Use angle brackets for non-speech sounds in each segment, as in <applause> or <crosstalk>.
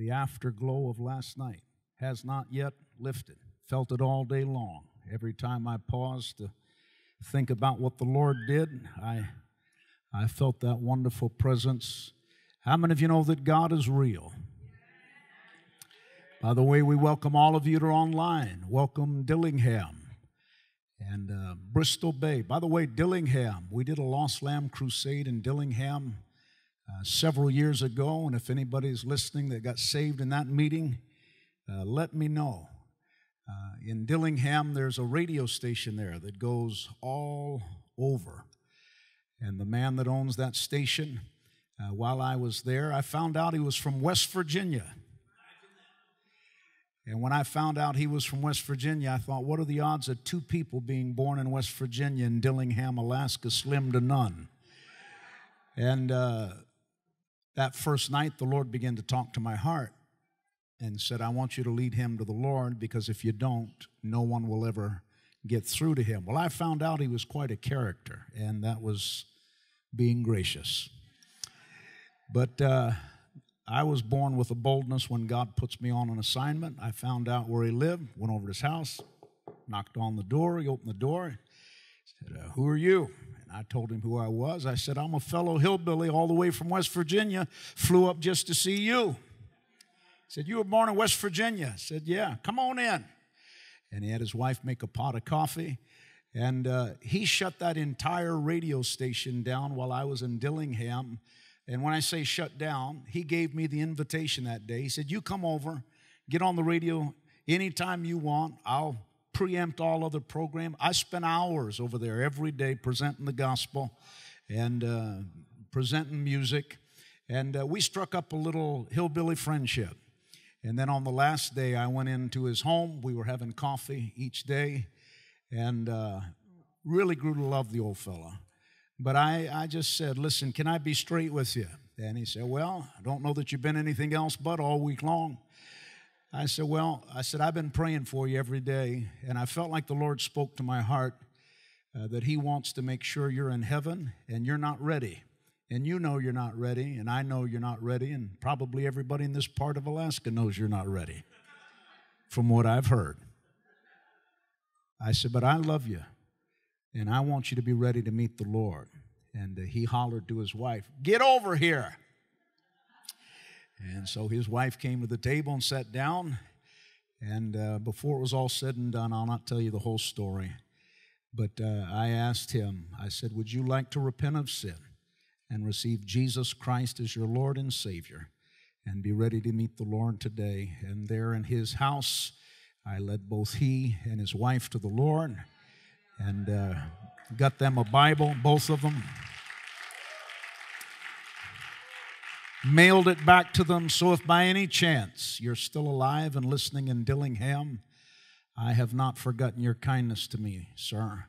the afterglow of last night has not yet lifted. Felt it all day long. Every time I paused to think about what the Lord did, I, I felt that wonderful presence. How many of you know that God is real? By the way, we welcome all of you to online. Welcome Dillingham and uh, Bristol Bay. By the way, Dillingham, we did a Lost Lamb crusade in Dillingham uh, several years ago, and if anybody's listening that got saved in that meeting, uh, let me know. Uh, in Dillingham, there's a radio station there that goes all over. And the man that owns that station, uh, while I was there, I found out he was from West Virginia. And when I found out he was from West Virginia, I thought, what are the odds of two people being born in West Virginia in Dillingham, Alaska, slim to none? And uh, that first night, the Lord began to talk to my heart and said, I want you to lead him to the Lord because if you don't, no one will ever get through to him. Well, I found out he was quite a character, and that was being gracious. But uh, I was born with a boldness when God puts me on an assignment. I found out where he lived, went over to his house, knocked on the door. He opened the door, said, uh, Who are you? I told him who I was. I said, I'm a fellow hillbilly all the way from West Virginia, flew up just to see you. He said, You were born in West Virginia? I said, Yeah, come on in. And he had his wife make a pot of coffee. And uh, he shut that entire radio station down while I was in Dillingham and when I say shut down, he gave me the invitation that day. He said, You come over, get on the radio anytime you want. I'll preempt all other program. I spent hours over there every day presenting the gospel and uh, presenting music. And uh, we struck up a little hillbilly friendship. And then on the last day, I went into his home. We were having coffee each day and uh, really grew to love the old fella. But I, I just said, listen, can I be straight with you? And he said, well, I don't know that you've been anything else but all week long. I said, well, I said, I've been praying for you every day, and I felt like the Lord spoke to my heart uh, that He wants to make sure you're in heaven and you're not ready. And you know you're not ready, and I know you're not ready, and probably everybody in this part of Alaska knows you're not ready, from what I've heard. I said, but I love you and I want you to be ready to meet the Lord. And uh, he hollered to his wife, Get over here. And so his wife came to the table and sat down. And uh, before it was all said and done, I'll not tell you the whole story. But uh, I asked him, I said, Would you like to repent of sin and receive Jesus Christ as your Lord and Savior and be ready to meet the Lord today? And there in his house, I led both he and his wife to the Lord and uh, got them a Bible, both of them. Mailed it back to them. So, if by any chance you're still alive and listening in Dillingham, I have not forgotten your kindness to me, sir.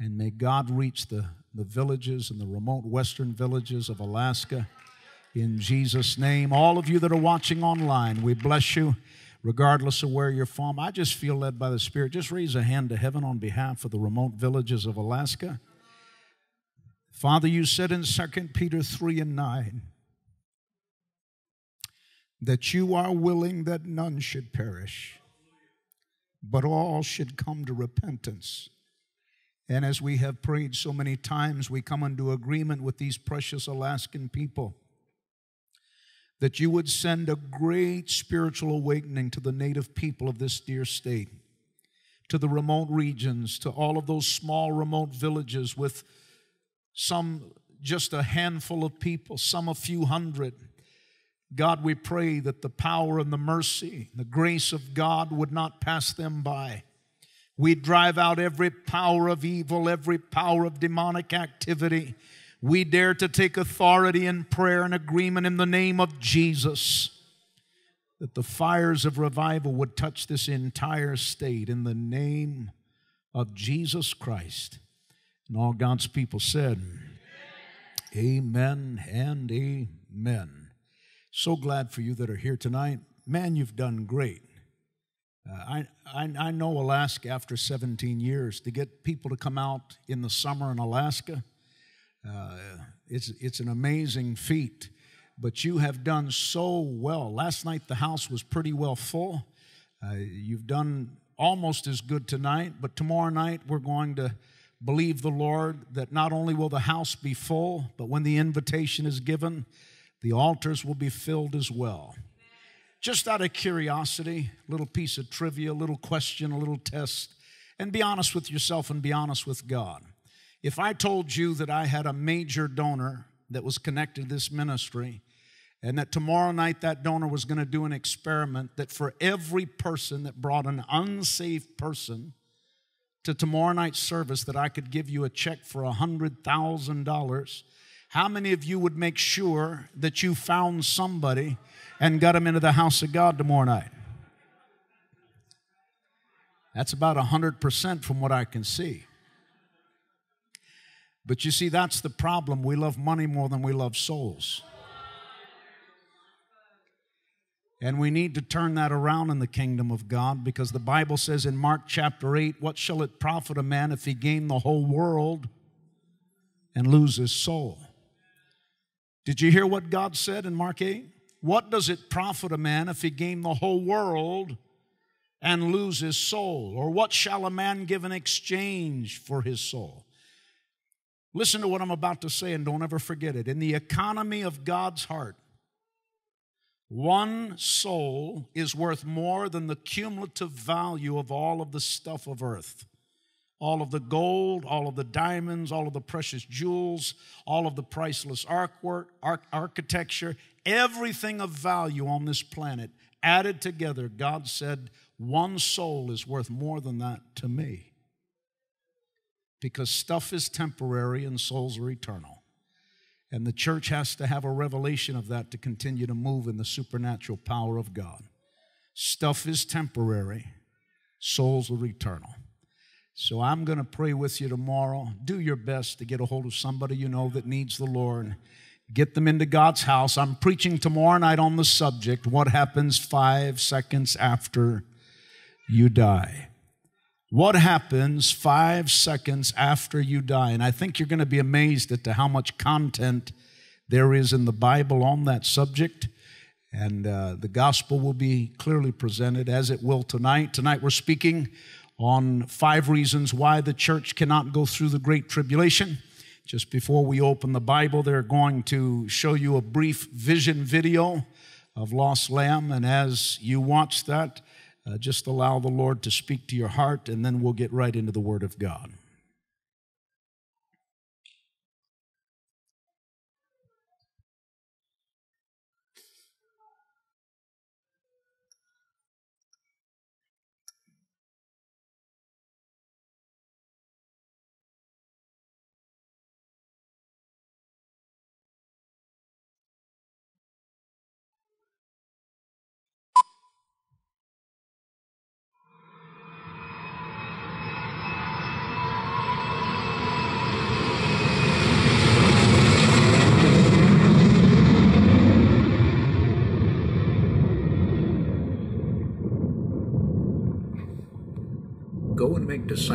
And may God reach the, the villages and the remote western villages of Alaska in Jesus' name. All of you that are watching online, we bless you regardless of where you're from. I just feel led by the Spirit. Just raise a hand to heaven on behalf of the remote villages of Alaska. Father, you said in 2 Peter 3 and 9 that you are willing that none should perish, but all should come to repentance. And as we have prayed so many times, we come into agreement with these precious Alaskan people that you would send a great spiritual awakening to the native people of this dear state, to the remote regions, to all of those small remote villages with some just a handful of people, some a few hundred. God, we pray that the power and the mercy, the grace of God would not pass them by. We drive out every power of evil, every power of demonic activity we dare to take authority in prayer and agreement in the name of Jesus that the fires of revival would touch this entire state in the name of Jesus Christ. And all God's people said, Amen, and amen. So glad for you that are here tonight. Man, you've done great. Uh, I, I, I know Alaska after 17 years. To get people to come out in the summer in Alaska, uh, it's, it's an amazing feat. but you have done so well. Last night the house was pretty well full. Uh, you've done almost as good tonight, but tomorrow night we're going to believe the Lord that not only will the house be full, but when the invitation is given, the altars will be filled as well. Just out of curiosity, a little piece of trivia, a little question, a little test, and be honest with yourself and be honest with God. If I told you that I had a major donor that was connected to this ministry, and that tomorrow night that donor was going to do an experiment that for every person that brought an unsaved person to tomorrow night's service that I could give you a check for a $100,000, how many of you would make sure that you found somebody and got them into the house of God tomorrow night? That's about 100% from what I can see. But you see, that's the problem. We love money more than we love souls. And we need to turn that around in the kingdom of God because the Bible says in Mark chapter 8, What shall it profit a man if he gain the whole world and lose his soul? Did you hear what God said in Mark 8? What does it profit a man if he gain the whole world and lose his soul? Or what shall a man give in exchange for his soul? Listen to what I'm about to say and don't ever forget it. In the economy of God's heart, one soul is worth more than the cumulative value of all of the stuff of earth. All of the gold, all of the diamonds, all of the precious jewels, all of the priceless artwork, architecture, everything of value on this planet added together, God said, one soul is worth more than that to me. Because stuff is temporary and souls are eternal. And the church has to have a revelation of that to continue to move in the supernatural power of God. Stuff is temporary, souls are eternal. So I'm going to pray with you tomorrow. Do your best to get a hold of somebody you know that needs the Lord. Get them into God's house. I'm preaching tomorrow night on the subject what happens five seconds after you die. What happens five seconds after you die? And I think you're going to be amazed at how much content there is in the Bible on that subject. And uh, the gospel will be clearly presented as it will tonight. Tonight we're speaking on five reasons why the church cannot go through the Great Tribulation. Just before we open the Bible, they're going to show you a brief vision video of Lost Lamb. And as you watch that, uh, just allow the Lord to speak to your heart, and then we'll get right into the Word of God.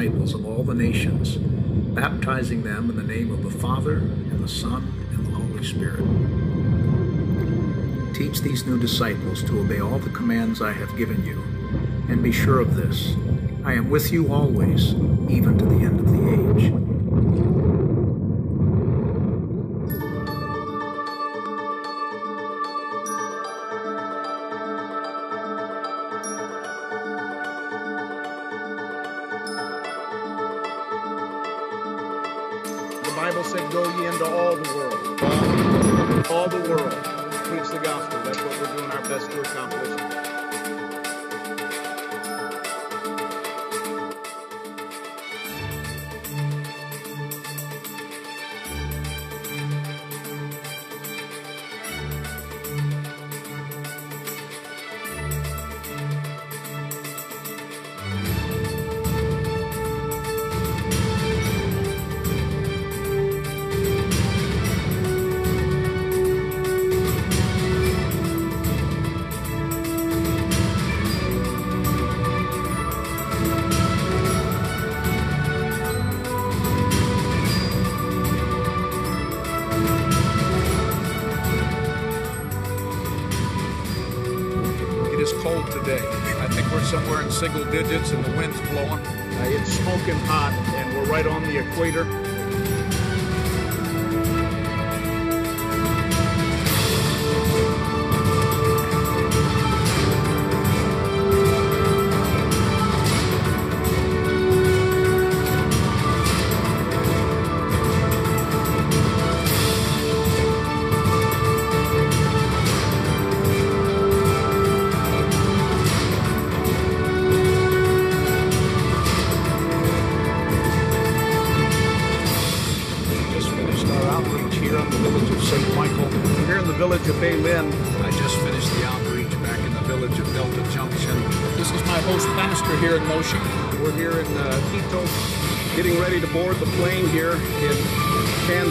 Disciples of all the nations, baptizing them in the name of the Father, and the Son, and the Holy Spirit. Teach these new disciples to obey all the commands I have given you, and be sure of this I am with you always, even to the end of the age. The Bible said, Go ye into all the world. All the world. Preach the gospel. That's what we're doing our best to accomplish.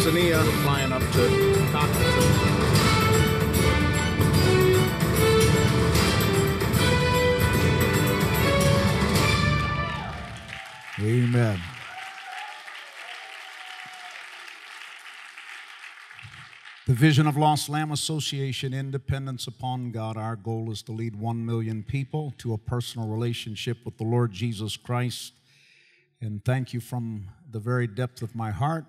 Tanzania. Flying up to. Amen. The Vision of Lost Lamb Association, Independence Upon God. Our goal is to lead one million people to a personal relationship with the Lord Jesus Christ. And thank you from the very depth of my heart.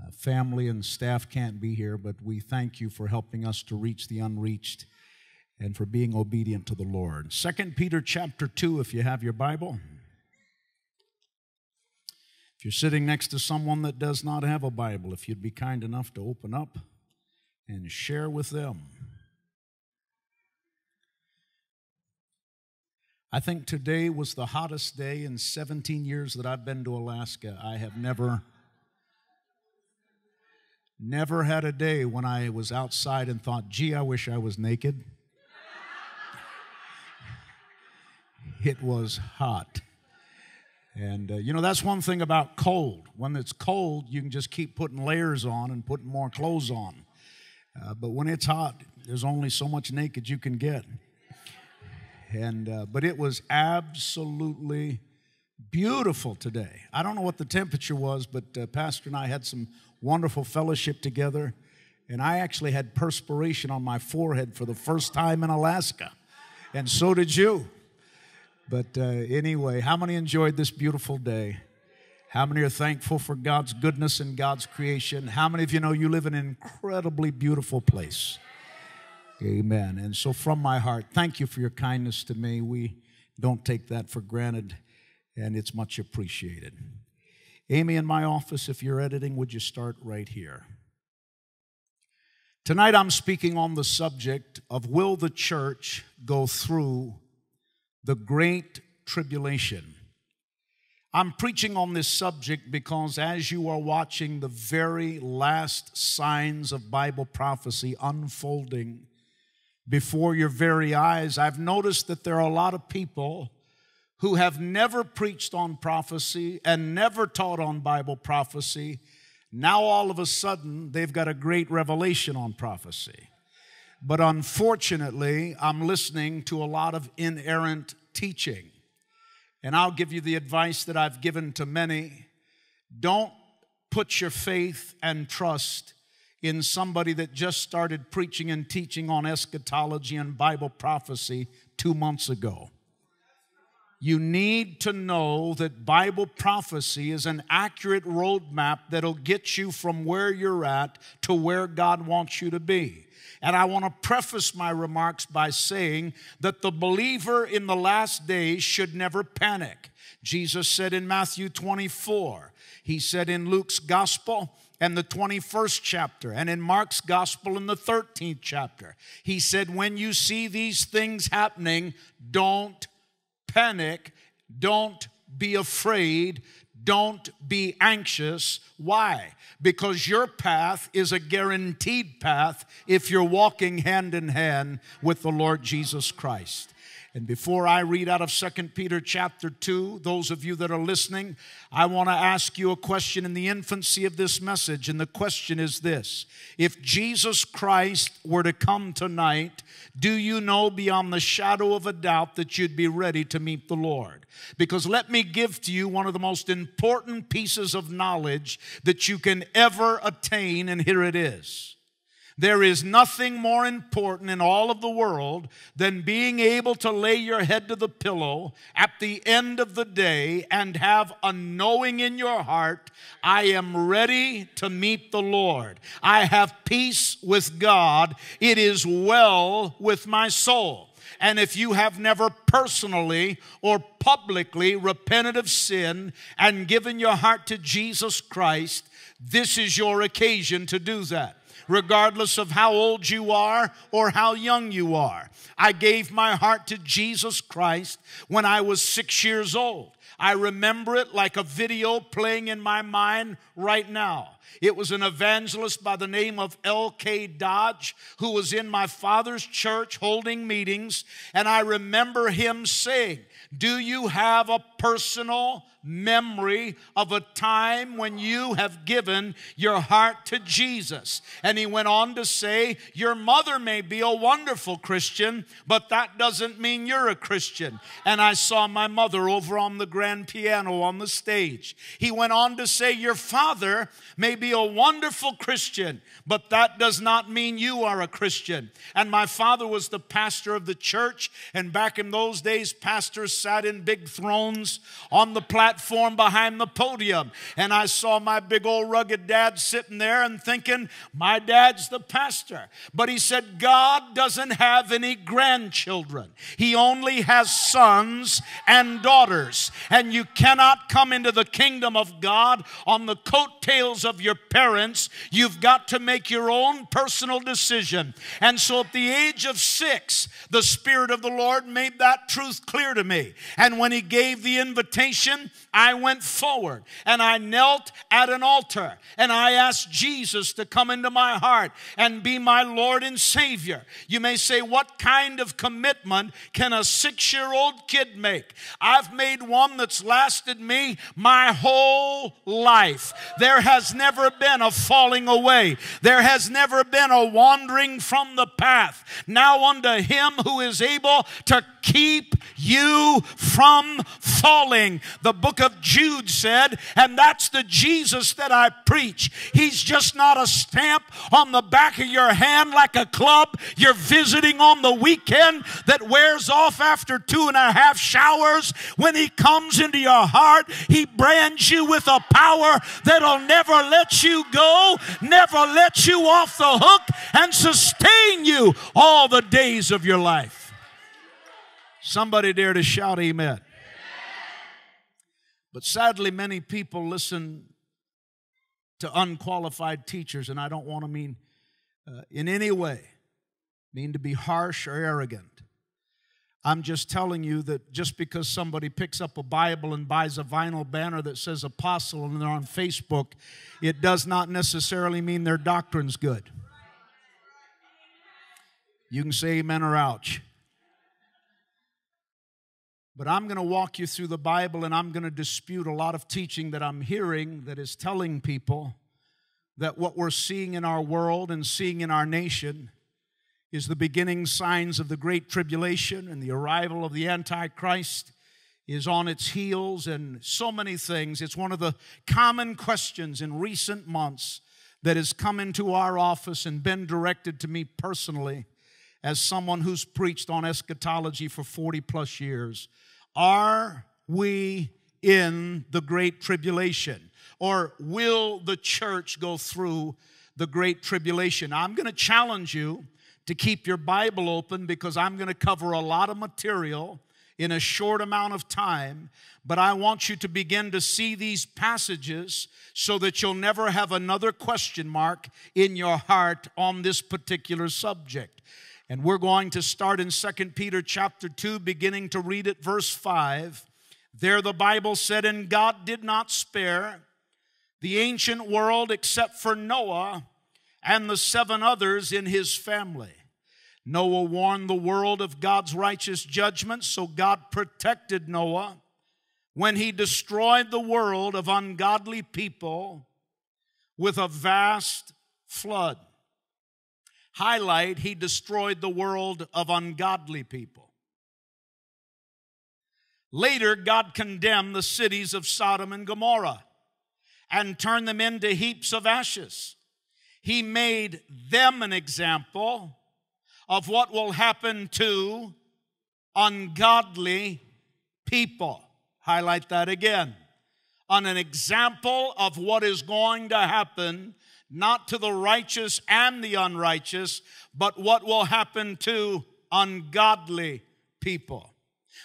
Uh, family and staff can't be here, but we thank you for helping us to reach the unreached and for being obedient to the Lord. Second Peter chapter 2, if you have your Bible. If you're sitting next to someone that does not have a Bible, if you'd be kind enough to open up and share with them. I think today was the hottest day in 17 years that I've been to Alaska. I have never never had a day when I was outside and thought, "Gee, I wish I was naked." It was hot. And uh, you know, that's one thing about cold. When it's cold, you can just keep putting layers on and putting more clothes on. Uh, but when it's hot, there's only so much naked you can get. And uh, but it was absolutely beautiful today. I don't know what the temperature was, but uh, Pastor and I had some wonderful fellowship together, and I actually had perspiration on my forehead for the first time in Alaska, and so did you. But uh, anyway, how many enjoyed this beautiful day? How many are thankful for God's goodness and God's creation? How many of you know you live in an incredibly beautiful place? Amen. And so, from my heart, thank you for your kindness to me. We don't take that for granted, and it's much appreciated. Amy, in my office, if you're editing, would you start right here? Tonight, I'm speaking on the subject of will the church go through the Great Tribulation. I'm preaching on this subject because as you are watching the very last signs of Bible prophecy unfolding before your very eyes, I've noticed that there are a lot of people who have never preached on prophecy and never taught on Bible prophecy. Now, all of a sudden, they've got a great revelation on prophecy. But unfortunately, I'm listening to a lot of inerrant teaching. And I'll give you the advice that I've given to many. Don't put your faith and trust in somebody that just started preaching and teaching on eschatology and Bible prophecy two months ago. You need to know that Bible prophecy is an accurate roadmap that'll get you from where you're at to where God wants you to be. And I want to preface my remarks by saying that the believer in the last days should never panic. Jesus said in Matthew 24, He said in Luke's gospel, and the 21st chapter, and in Mark's gospel in the 13th chapter. He said, When you see these things happening, don't panic, don't be afraid, don't be anxious. Why? Because your path is a guaranteed path if you're walking hand in hand with the Lord Jesus Christ. And before I read out of 2 Peter chapter 2, those of you that are listening, I want to ask you a question in the infancy of this message. And the question is this If Jesus Christ were to come tonight, do you know beyond the shadow of a doubt that you'd be ready to meet the Lord? Because let me give to you one of the most important pieces of knowledge that you can ever attain, and here it is There is nothing more important in all of the world than being able to lay your head to the pillow at the end of the day and have a knowing in your heart I am ready to meet the Lord. I have peace with God. It is well with my soul. And if you have never personally or publicly repented of sin and given your heart to Jesus Christ, this is your occasion to do that regardless of how old you are or how young you are. I gave my heart to Jesus Christ when I was six years old. I remember it like a video playing in my mind right now. It was an evangelist by the name of L.K. Dodge who was in my father's church holding meetings, and I remember him saying, Do you have a personal memory of a time when you have given your heart to Jesus. And he went on to say, Your mother may be a wonderful Christian, but that doesn't mean you're a Christian. And I saw my mother over on the grand piano on the stage. He went on to say, Your father may be a wonderful Christian, but that does not mean you are a Christian. And my father was the pastor of the church, and back in those days, pastors sat in big thrones on the platform platform behind the podium. And I saw my big old rugged dad sitting there and thinking, my dad's the pastor. But he said, God doesn't have any grandchildren, He only has sons and daughters. And you cannot come into the kingdom of God on the coattails of your parents. You've got to make your own personal decision. And so at the age of six, the Spirit of the Lord made that truth clear to me. And when He gave the invitation, I went forward and I knelt at an altar and I asked Jesus to come into my heart and be my Lord and Savior. You may say, What kind of commitment can a six year old kid make? I've made one that's lasted me my whole life. There has never been a falling away, there has never been a wandering from the path. Now, unto Him who is able to keep you from falling. The book of Jude said, and that's the Jesus that I preach. He's just not a stamp on the back of your hand like a club you're visiting on the weekend that wears off after two and a half showers. When He comes into your heart, He brands you with a power that'll never let you go, never let you off the hook, and sustain you all the days of your life. Somebody dare to shout amen. But sadly, many people listen to unqualified teachers, and I don't want to mean uh, in any way mean to be harsh or arrogant. I'm just telling you that just because somebody picks up a Bible and buys a vinyl banner that says apostle and they're on Facebook, it does not necessarily mean their doctrine's good. You can say amen or ouch. But I'm going to walk you through the Bible and I'm going to dispute a lot of teaching that I'm hearing that is telling people that what we're seeing in our world and seeing in our nation is the beginning signs of the Great Tribulation and the arrival of the Antichrist is on its heels and so many things. It's one of the common questions in recent months that has come into our office and been directed to me personally as someone who's preached on eschatology for 40 plus years. Are we in the Great Tribulation? Or will the church go through the Great Tribulation? I'm going to challenge you to keep your Bible open because I'm going to cover a lot of material in a short amount of time, but I want you to begin to see these passages so that you'll never have another question mark in your heart on this particular subject. And we're going to start in 2 Peter chapter 2, beginning to read at verse 5. There the Bible said, And God did not spare the ancient world except for Noah and the seven others in his family. Noah warned the world of God's righteous judgment, so God protected Noah when he destroyed the world of ungodly people with a vast flood highlight he destroyed the world of ungodly people. Later, God condemned the cities of Sodom and Gomorrah and turned them into heaps of ashes. he made them an example of what will happen to ungodly people. Highlight that again. On an example of what is going to happen, not to the righteous and the unrighteous, but what will happen to ungodly people.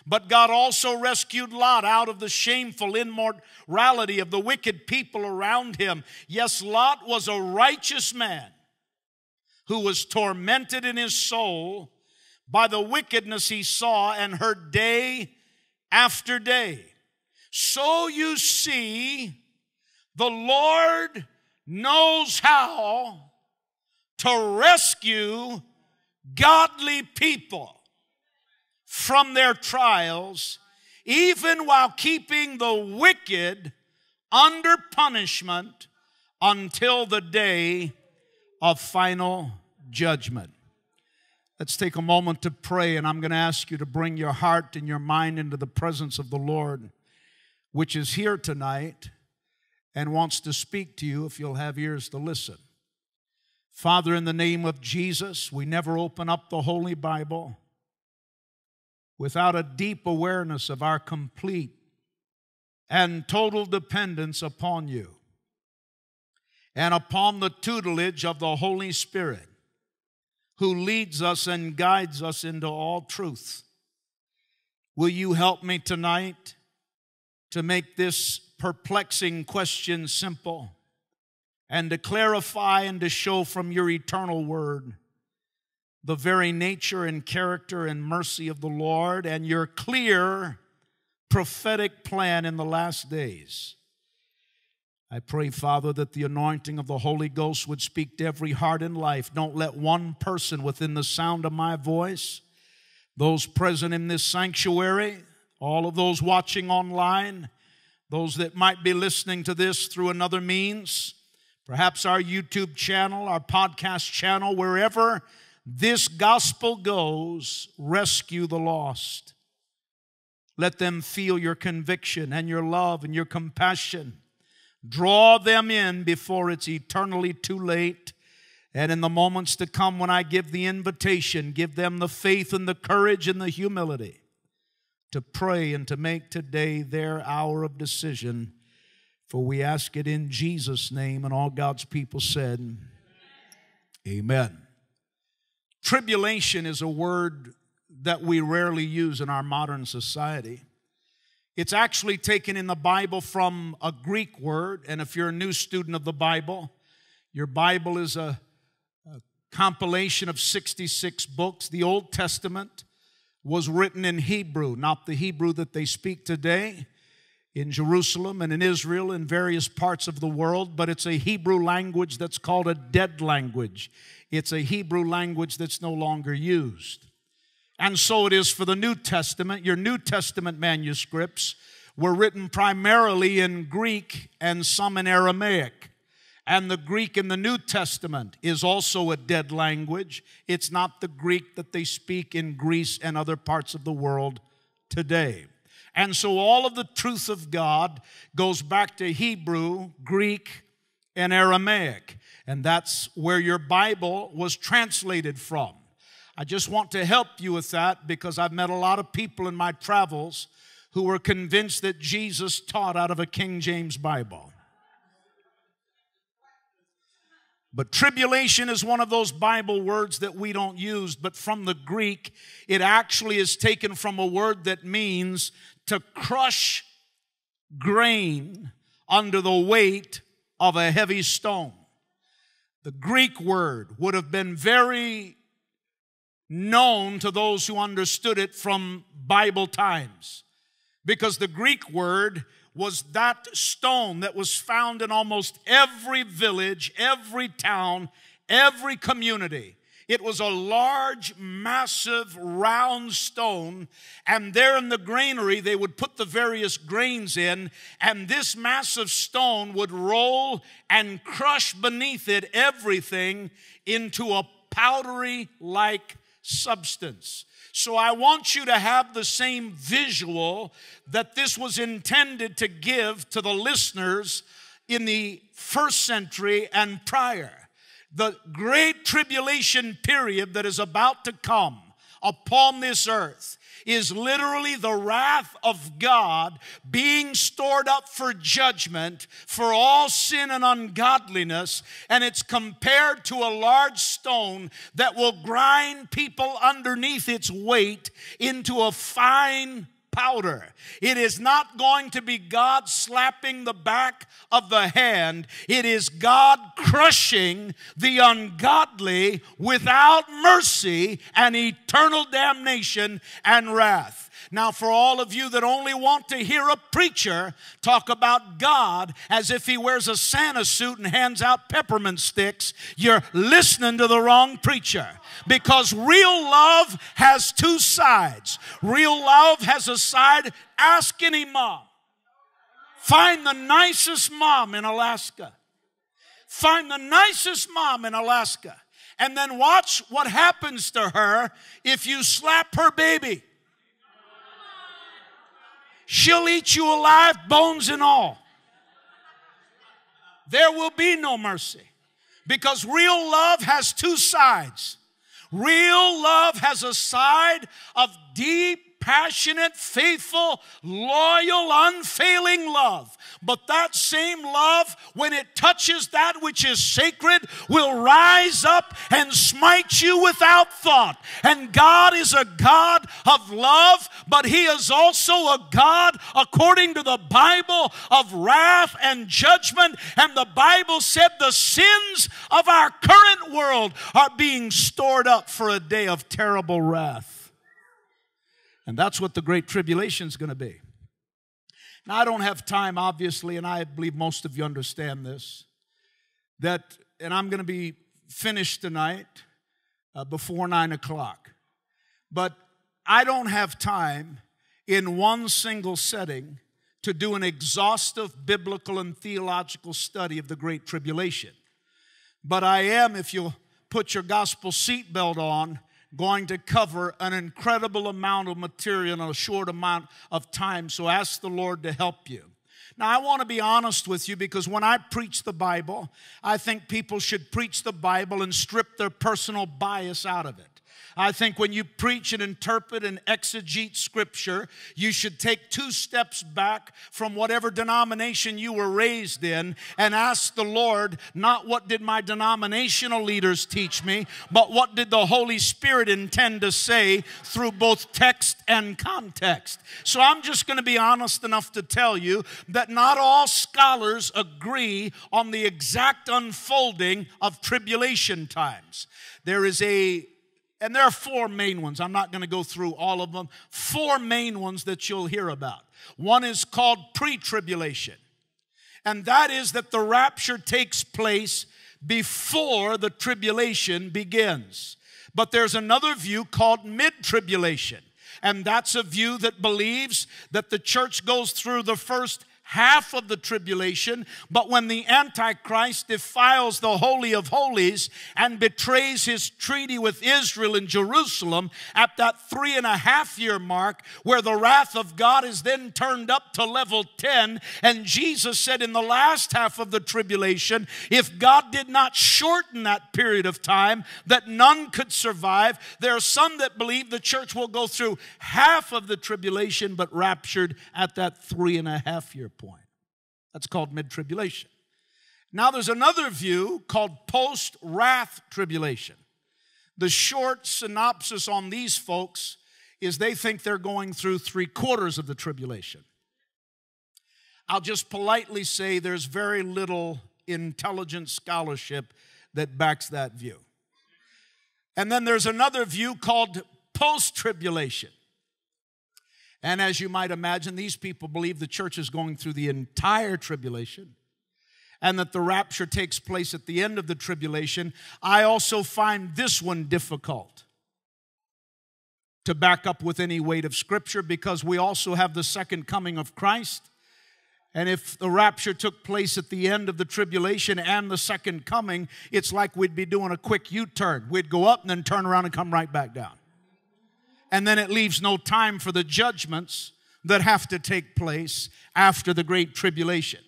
But God also rescued Lot out of the shameful immorality of the wicked people around him. Yes, Lot was a righteous man who was tormented in his soul by the wickedness he saw and heard day after day. So you see, the Lord knows how to rescue godly people from their trials, even while keeping the wicked under punishment until the day of final judgment. Let's take a moment to pray, and I'm going to ask you to bring your heart and your mind into the presence of the Lord, which is here tonight and wants to speak to you if you'll have ears to listen. Father, in the name of Jesus, we never open up the Holy Bible without a deep awareness of our complete and total dependence upon you and upon the tutelage of the Holy Spirit who leads us and guides us into all truth. Will you help me tonight to make this perplexing question simple and to clarify and to show from your eternal word the very nature and character and mercy of the Lord and your clear prophetic plan in the last days. I pray, Father, that the anointing of the Holy Ghost would speak to every heart in life. Don't let one person within the sound of my voice, those present in this sanctuary, all of those watching online, those that might be listening to this through another means, perhaps our YouTube channel, our podcast channel, wherever this gospel goes, rescue the lost. Let them feel your conviction and your love and your compassion. Draw them in before it's eternally too late. And in the moments to come, when I give the invitation, give them the faith and the courage and the humility to pray and to make today their hour of decision. For we ask it in Jesus' name, and all God's people said, Amen. Tribulation is a word that we rarely use in our modern society. It's actually taken in the Bible from a Greek word, and if you're a new student of the Bible, your Bible is a, a compilation of 66 books. The Old Testament was written in Hebrew, not the Hebrew that they speak today in Jerusalem and in Israel and various parts of the world, but it's a Hebrew language that's called a dead language. It's a Hebrew language that's no longer used. And so it is for the New Testament. Your New Testament manuscripts were written primarily in Greek and some in Aramaic. And the Greek in the New Testament is also a dead language. It's not the Greek that they speak in Greece and other parts of the world today. And so all of the truth of God goes back to Hebrew, Greek, and Aramaic. And that's where your Bible was translated from. I just want to help you with that because I've met a lot of people in my travels who were convinced that Jesus taught out of a King James Bible. But tribulation is one of those Bible words that we don't use, but from the Greek, it actually is taken from a word that means to crush grain under the weight of a heavy stone. The Greek word would have been very known to those who understood it from Bible times because the Greek word was that stone that was found in almost every village, every town, every community. It was a large, massive, round stone, and there in the granary, they would put the various grains in, and this massive stone would roll and crush beneath it everything into a powdery like substance. So I want you to have the same visual that this was intended to give to the listeners in the first century and prior. The great tribulation period that is about to come upon this earth is literally the wrath of God being stored up for judgment for all sin and ungodliness. And it's compared to a large stone that will grind people underneath its weight into a fine powder. It is not going to be God slapping the back of the hand, it is God crushing the ungodly without mercy and eternal damnation and wrath. Now, for all of you that only want to hear a preacher talk about God as if he wears a Santa suit and hands out peppermint sticks, you're listening to the wrong preacher. Because real love has two sides. Real love has a side, ask any mom. Find the nicest mom in Alaska. Find the nicest mom in Alaska. And then watch what happens to her if you slap her baby. She'll eat you alive, bones and all. There will be no mercy because real love has two sides. Real love has a side of deep passionate, faithful, loyal, unfailing love. But that same love, when it touches that which is sacred, will rise up and smite you without thought. And God is a God of love, but He is also a God, according to the Bible, of wrath and judgment. And the Bible said the sins of our current world are being stored up for a day of terrible wrath. And that's what the Great Tribulation is going to be. Now, I don't have time, obviously, and I believe most of you understand this, that, and I'm going to be finished tonight uh, before nine o'clock. But I don't have time in one single setting to do an exhaustive biblical and theological study of the Great Tribulation. But I am, if you'll put your gospel seatbelt on, going to cover an incredible amount of material in a short amount of time. So ask the Lord to help you. Now, I want to be honest with you because when I preach the Bible, I think people should preach the Bible and strip their personal bias out of it. I think when you preach and interpret and exegete scripture, you should take two steps back from whatever denomination you were raised in and ask the Lord, not what did my denominational leaders teach me, but what did the Holy Spirit intend to say through both text and context. So I'm just going to be honest enough to tell you that not all scholars agree on the exact unfolding of tribulation times. There is a and there are four main ones. I'm not going to go through all of them. Four main ones that you'll hear about. One is called pre tribulation, and that is that the rapture takes place before the tribulation begins. But there's another view called mid tribulation, and that's a view that believes that the church goes through the first half of the tribulation, but when the Antichrist defiles the Holy of Holies and betrays his treaty with Israel in Jerusalem at that three and a half year mark, where the wrath of God is then turned up to level 10, and Jesus said in the last half of the tribulation, if God did not shorten that period of time, that none could survive. There are some that believe the church will go through half of the tribulation, but raptured at that three and a half year point. That's called mid tribulation. Now, there's another view called post wrath tribulation. The short synopsis on these folks is they think they're going through three quarters of the tribulation. I'll just politely say there's very little intelligent scholarship that backs that view. And then there's another view called post tribulation. And as you might imagine, these people believe the church is going through the entire tribulation and that the rapture takes place at the end of the tribulation. I also find this one difficult to back up with any weight of scripture because we also have the second coming of Christ. And if the rapture took place at the end of the tribulation and the second coming, it's like we'd be doing a quick U turn. We'd go up and then turn around and come right back down and then it leaves no time for the judgments that have to take place after the great tribulation.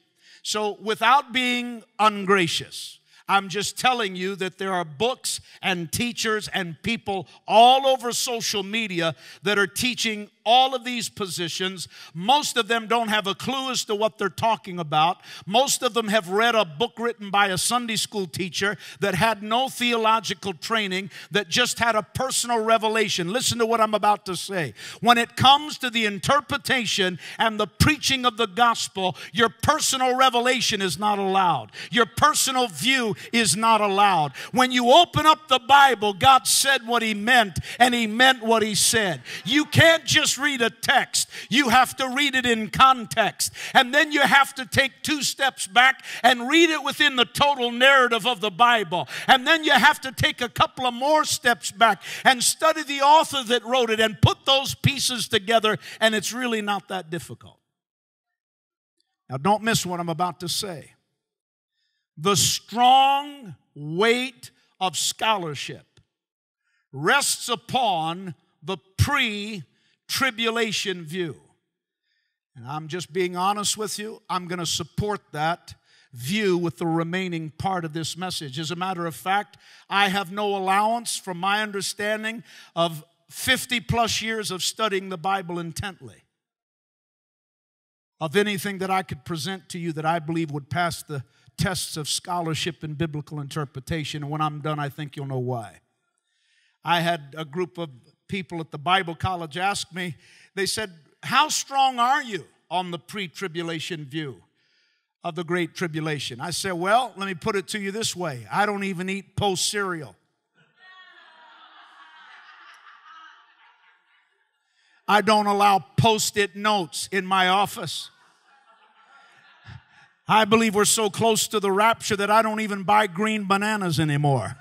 So, without being ungracious, I'm just telling you that there are books and teachers and people all over social media that are teaching all of these positions. Most of them don't have a clue as to what they're talking about. Most of them have read a book written by a Sunday school teacher that had no theological training, that just had a personal revelation. Listen to what I'm about to say. When it comes to the interpretation and the preaching of the gospel, your personal revelation is not allowed. Your personal view is not allowed. When you open up the Bible, God said what He meant, and He meant what He said. You can't just read a text, you have to read it in context. And then you have to take two steps back and read it within the total narrative of the Bible. And then you have to take a couple of more steps back and study the author that wrote it and put those pieces together, and it's really not that difficult. Now, don't miss what I'm about to say. The strong weight of scholarship rests upon the pre tribulation view. And I'm just being honest with you, I'm going to support that view with the remaining part of this message. As a matter of fact, I have no allowance from my understanding of 50 plus years of studying the Bible intently of anything that I could present to you that I believe would pass the tests of scholarship and biblical interpretation. And when I'm done, I think you'll know why. I had a group of people at the Bible college asked me, they said, How strong are you on the pre tribulation view of the Great Tribulation? I said, Well, let me put it to you this way I don't even eat post cereal. I don't allow post it notes in my office. I believe we're so close to the rapture that I don't even buy green bananas anymore.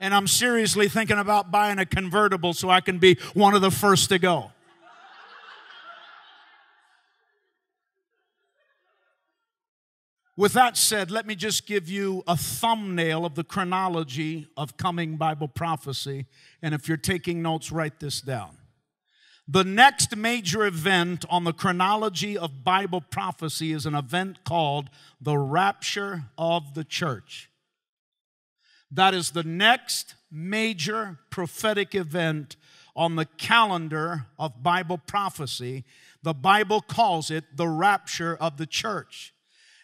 And I'm seriously thinking about buying a convertible so I can be one of the first to go. With that said, let me just give you a thumbnail of the chronology of coming Bible prophecy. And if you're taking notes, write this down. The next major event on the chronology of Bible prophecy is an event called the rapture of the church. That is the next major prophetic event on the calendar of Bible prophecy. The Bible calls it the rapture of the church.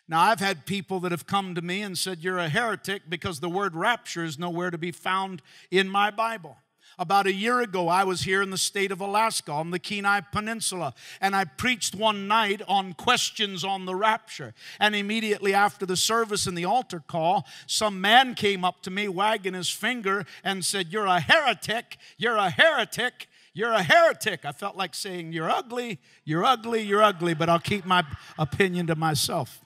Now, I've had people that have come to me and said, You're a heretic because the word rapture is nowhere to be found in my Bible. About a year ago, I was here in the state of Alaska on the Kenai Peninsula, and I preached one night on questions on the rapture. And immediately after the service and the altar call, some man came up to me, wagging his finger, and said, You're a heretic, you're a heretic. You're a heretic. I felt like saying, You're ugly, you're ugly, you're ugly, but I'll keep my opinion to myself.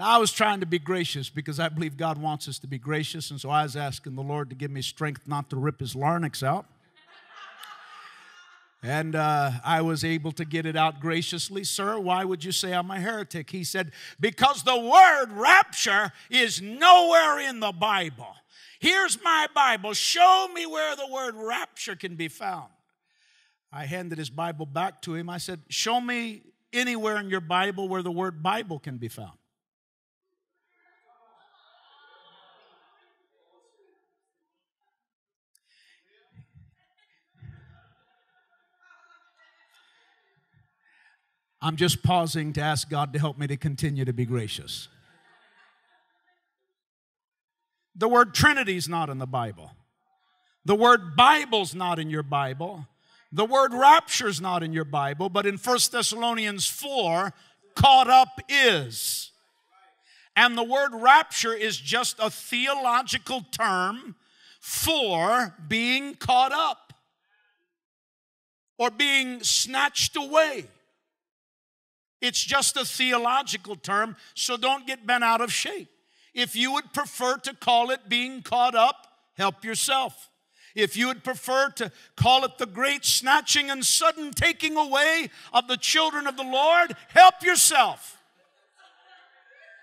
Now, I was trying to be gracious because I believe God wants us to be gracious, and so I was asking the Lord to give me strength not to rip his larynx out. And uh, I was able to get it out graciously. Sir, why would you say I'm a heretic? He said, Because the word rapture is nowhere in the Bible. Here's my Bible. Show me where the word rapture can be found. I handed his Bible back to him. I said, Show me anywhere in your Bible where the word Bible can be found. I'm just pausing to ask God to help me to continue to be gracious. The word Trinity's not in the Bible. The word Bible's not in your Bible. The word rapture's not in your Bible, but in 1 Thessalonians 4, caught up is. And the word rapture is just a theological term for being caught up or being snatched away. It's just a theological term, so don't get bent out of shape. If you would prefer to call it being caught up, help yourself. If you would prefer to call it the great snatching and sudden taking away of the children of the Lord, help yourself.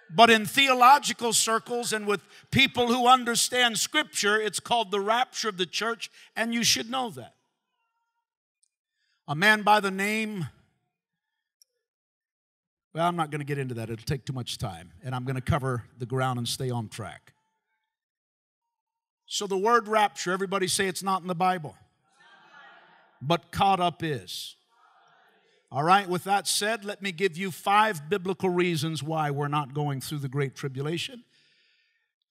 But in theological circles and with people who understand Scripture, it's called the rapture of the church, and you should know that. A man by the name Well, I'm not going to get into that. It'll take too much time. And I'm going to cover the ground and stay on track. So, the word rapture, everybody say it's not in the Bible. But caught up is. All right, with that said, let me give you five biblical reasons why we're not going through the Great Tribulation.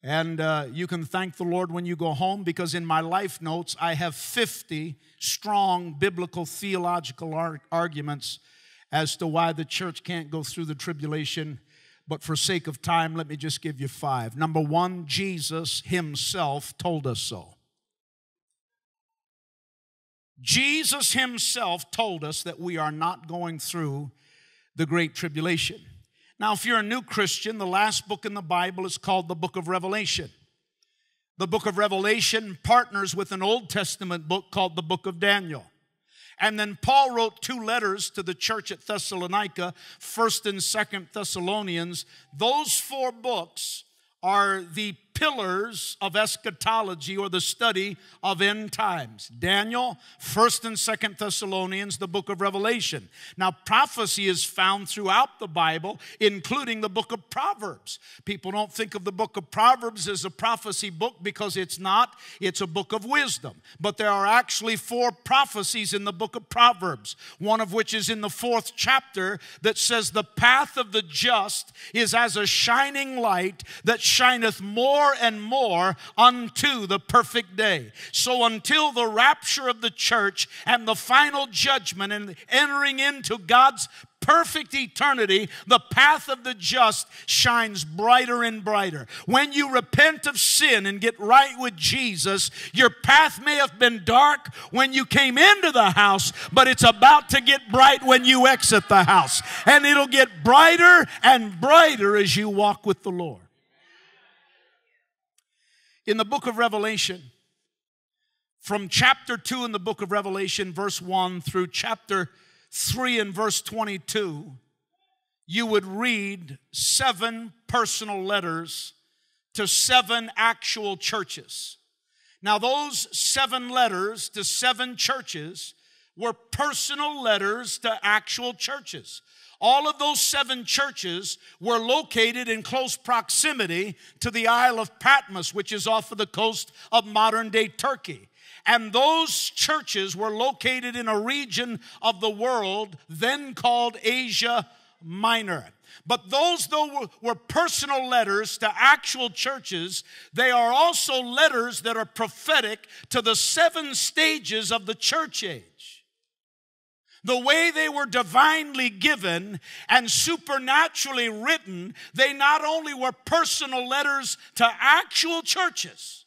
And uh, you can thank the Lord when you go home because in my life notes, I have 50 strong biblical theological ar- arguments as to why the church can't go through the tribulation. But for sake of time, let me just give you five. Number one, Jesus himself told us so. Jesus himself told us that we are not going through the Great Tribulation. Now, if you're a new Christian, the last book in the Bible is called the book of Revelation. The book of Revelation partners with an Old Testament book called the book of Daniel. And then Paul wrote two letters to the church at Thessalonica, 1st and 2nd Thessalonians. Those four books are the pillars of eschatology or the study of end times. Daniel 1st and 2nd thessalonians the book of revelation. Now prophecy is found throughout the bible including the book of proverbs. People don't think of the book of proverbs as a prophecy book because it's not. It's a book of wisdom. But there are actually four prophecies in the book of proverbs one of which is in the fourth chapter that says the path of the just is as a shining light that shineth more more and more unto the perfect day. So until the rapture of the church and the final judgment and entering into God's perfect eternity, the path of the just shines brighter and brighter. When you repent of sin and get right with Jesus, your path may have been dark when you came into the house, but it's about to get bright when you exit the house. And it'll get brighter and brighter as you walk with the Lord in the book of Revelation, from chapter 2 in the book of Revelation, verse 1 through chapter 3 and verse 22, you would read seven personal letters to seven actual churches. Now, those seven letters to seven churches were personal letters to actual churches. All of those seven churches were located in close proximity to the Isle of Patmos, which is off of the coast of modern day Turkey. And those churches were located in a region of the world then called Asia Minor. But those, though, were personal letters to actual churches, they are also letters that are prophetic to the seven stages of the church age the way they were divinely given and supernaturally written, they not only were personal letters to actual churches,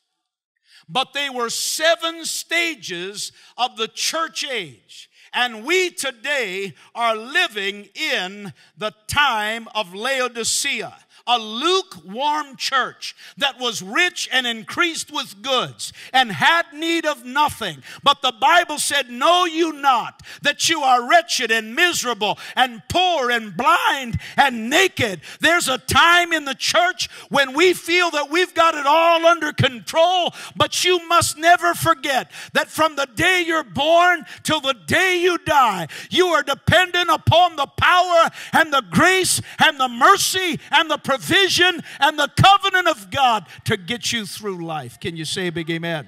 but they were seven stages of the church age. And we today are living in the time of Laodicea a lukewarm church that was rich and increased with goods and had need of nothing. But the Bible said, Know you not that you are wretched and miserable and poor and blind and naked. There's a time in the church when we feel that we've got it all under control, but you must never forget that from the day you're born till the day you die, you are dependent upon the power and the grace and the mercy and the provision provision and the covenant of God to get you through life. Can you say a big amen?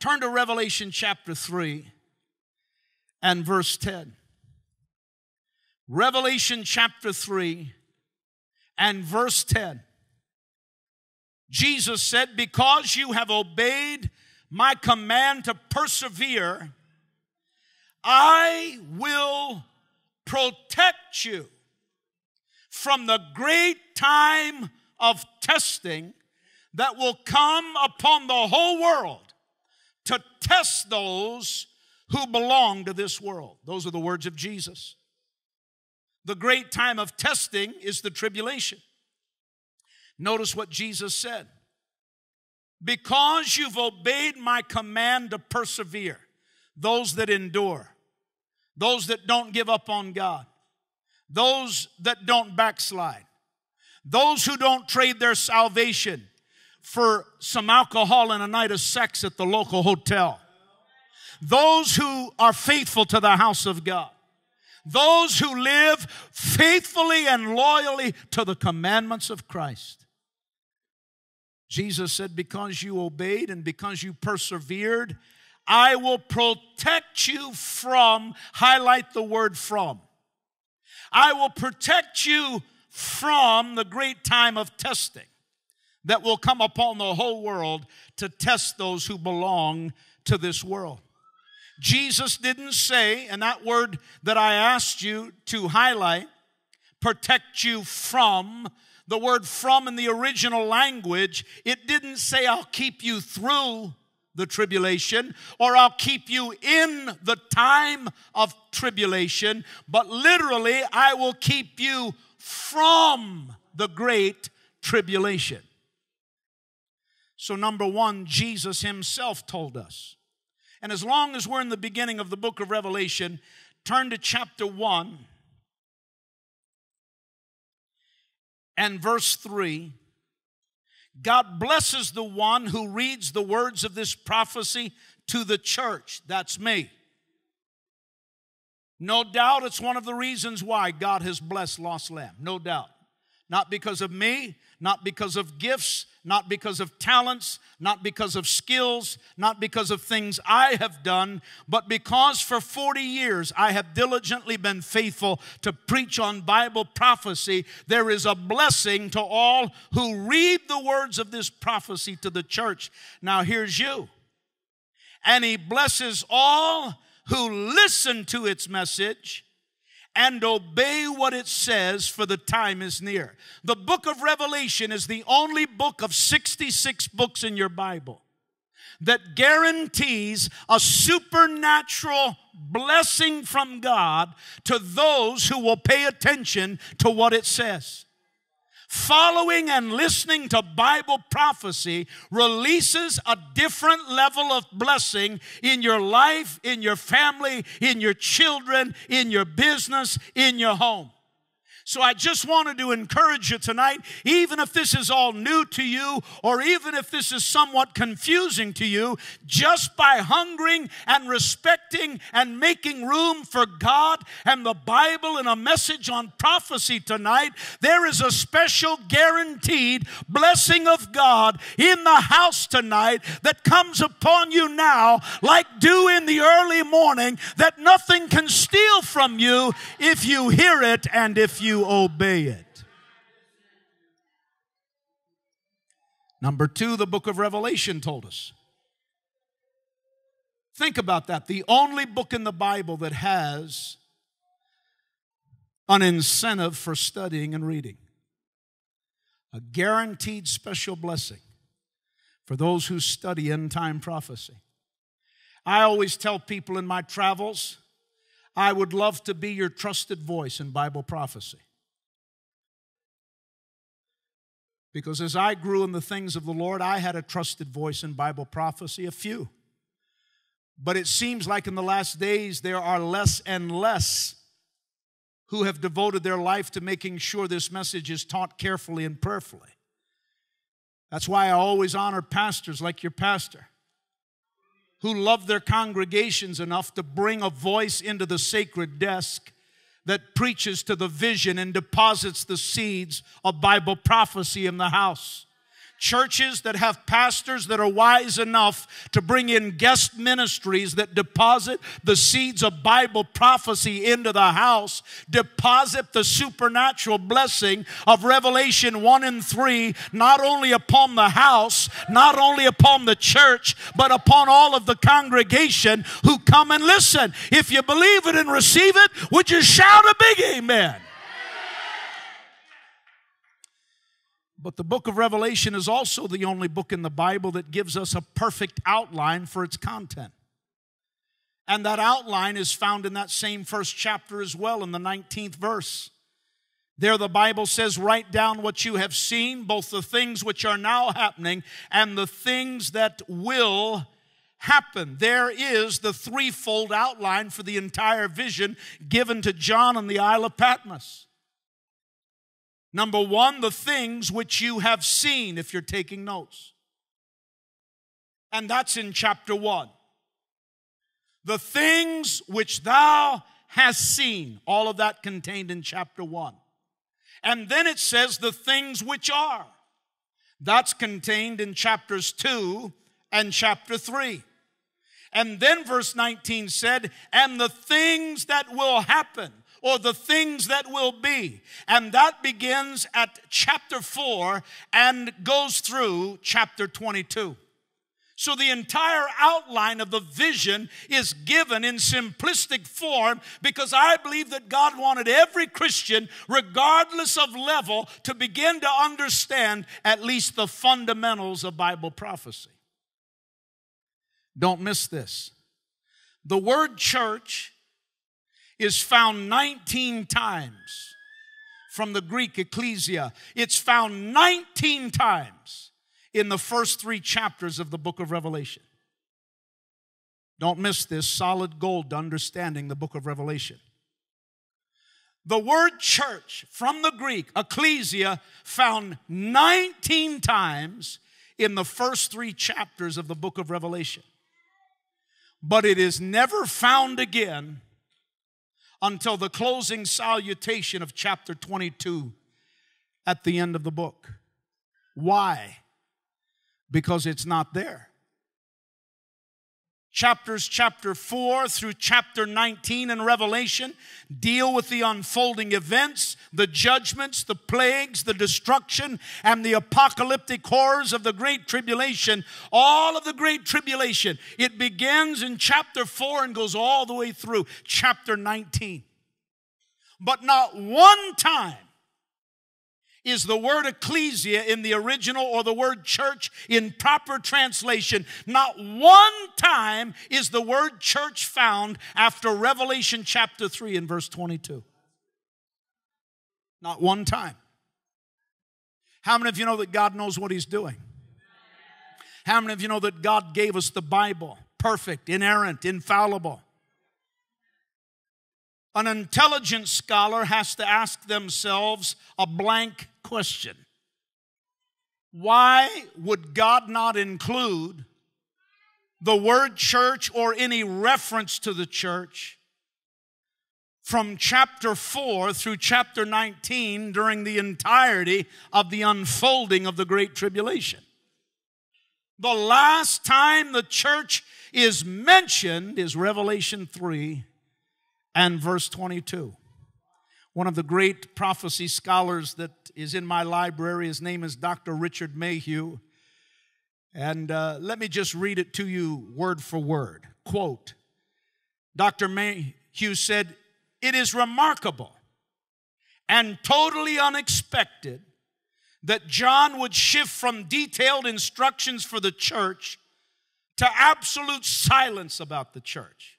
Turn to Revelation chapter 3 and verse 10. Revelation chapter 3 and verse 10. Jesus said, Because you have obeyed my command to persevere, I will protect you from the great time of testing that will come upon the whole world to test those who belong to this world. Those are the words of Jesus. The great time of testing is the tribulation. Notice what Jesus said. Because you've obeyed my command to persevere, those that endure, those that don't give up on God, those that don't backslide, those who don't trade their salvation for some alcohol and a night of sex at the local hotel, those who are faithful to the house of God, those who live faithfully and loyally to the commandments of Christ. Jesus said, Because you obeyed and because you persevered, I will protect you from, highlight the word from. I will protect you from the great time of testing that will come upon the whole world to test those who belong to this world. Jesus didn't say, and that word that I asked you to highlight, protect you from, the word from in the original language, it didn't say, I'll keep you through the tribulation or I'll keep you in the time of tribulation, but literally, I will keep you from the great tribulation. So, number one, Jesus himself told us and as long as we're in the beginning of the book of Revelation, turn to chapter 1 and verse 3. God blesses the one who reads the words of this prophecy to the church. That's me. No doubt it's one of the reasons why God has blessed Lost Lamb. No doubt. Not because of me, not because of gifts, not because of talents, not because of skills, not because of things I have done, but because for 40 years I have diligently been faithful to preach on Bible prophecy. There is a blessing to all who read the words of this prophecy to the church. Now, here's you. And he blesses all who listen to its message and obey what it says, for the time is near. The book of Revelation is the only book of 66 books in your Bible that guarantees a supernatural blessing from God to those who will pay attention to what it says. Following and listening to Bible prophecy releases a different level of blessing in your life, in your family, in your children, in your business, in your home. So I just wanted to encourage you tonight, even if this is all new to you, or even if this is somewhat confusing to you, just by hungering and respecting and making room for God and the Bible and a message on prophecy tonight, there is a special guaranteed blessing of God in the house tonight that comes upon you now like dew in the early morning that nothing can steal from you if you hear it and if you obey it. Number two, the book of Revelation told us. Think about that. The only book in the Bible that has an incentive for studying and reading, a guaranteed special blessing for those who study end time prophecy. I always tell people in my travels, I would love to be your trusted voice in Bible prophecy. Because as I grew in the things of the Lord, I had a trusted voice in Bible prophecy, a few. But it seems like in the last days there are less and less who have devoted their life to making sure this message is taught carefully and prayerfully. That's why I always honor pastors like your pastor who love their congregations enough to bring a voice into the sacred desk that preaches to the vision and deposits the seeds of Bible prophecy in the house churches that have pastors that are wise enough to bring in guest ministries that deposit the seeds of Bible prophecy into the house, deposit the supernatural blessing of Revelation 1 and 3, not only upon the house, not only upon the church, but upon all of the congregation who come and listen. If you believe it and receive it, would you shout a big amen? But the book of Revelation is also the only book in the Bible that gives us a perfect outline for its content. And that outline is found in that same first chapter as well, in the 19th verse. There, the Bible says, Write down what you have seen, both the things which are now happening and the things that will happen. There is the threefold outline for the entire vision given to John on the Isle of Patmos. Number one, the things which you have seen, if you're taking notes. And that's in chapter one. The things which thou has seen. All of that contained in chapter 1. And then it says the things which are. That's contained in chapters 2 and chapter 3. And then verse 19 said, and the things that will happen or the things that will be. And that begins at chapter 4 and goes through chapter 22. So the entire outline of the vision is given in simplistic form because I believe that God wanted every Christian, regardless of level, to begin to understand at least the fundamentals of Bible prophecy. Don't miss this. The word church is found 19 times from the Greek ecclesia. It's found 19 times in the first three chapters of the book of Revelation. Don't miss this solid gold to understanding the book of Revelation. The word church from the Greek, ecclesia, found 19 times in the first three chapters of the book of Revelation. But it is never found again until the closing salutation of chapter 22 at the end of the book. Why? because it's not there. Chapters chapter 4 through chapter 19 in Revelation deal with the unfolding events, the judgments, the plagues, the destruction, and the apocalyptic horrors of the Great Tribulation. All of the Great Tribulation. It begins in chapter 4 and goes all the way through chapter 19. But not one time is the word ecclesia in the original or the word church in proper translation. Not one time is the word church found after Revelation chapter 3 and verse 22. Not one time. How many of you know that God knows what He's doing? How many of you know that God gave us the Bible? Perfect, inerrant, infallible. An intelligent scholar has to ask themselves a blank question Why would God not include the word church or any reference to the church from chapter 4 through chapter 19 during the entirety of the unfolding of the Great Tribulation? The last time the church is mentioned is Revelation 3 and verse 22. One of the great prophecy scholars that is in my library, his name is Dr. Richard Mayhue. And uh, let me just read it to you word for word. Quote Dr. Mayhue said, It is remarkable and totally unexpected that John would shift from detailed instructions for the church to absolute silence about the church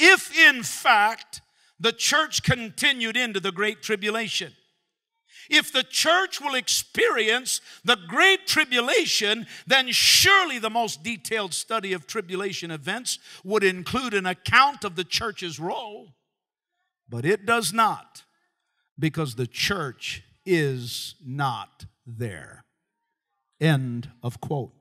if in fact the church continued into the Great Tribulation. If the church will experience the Great Tribulation, then surely the most detailed study of tribulation events would include an account of the church's role. But it does not, because the church is not there. End of quote.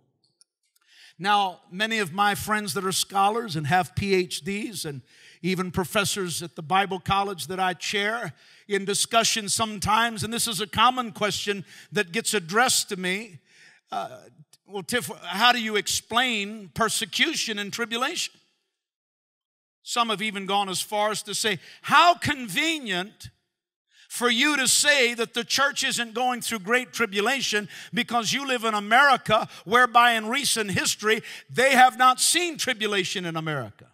Now, many of my friends that are scholars and have PhDs and even professors at the Bible college that I chair in discussion sometimes, and this is a common question that gets addressed to me. Uh, well, Tiff, how do you explain persecution and tribulation? Some have even gone as far as to say, how convenient for you to say that the church isn't going through great tribulation because you live in America, whereby in recent history they have not seen tribulation in America.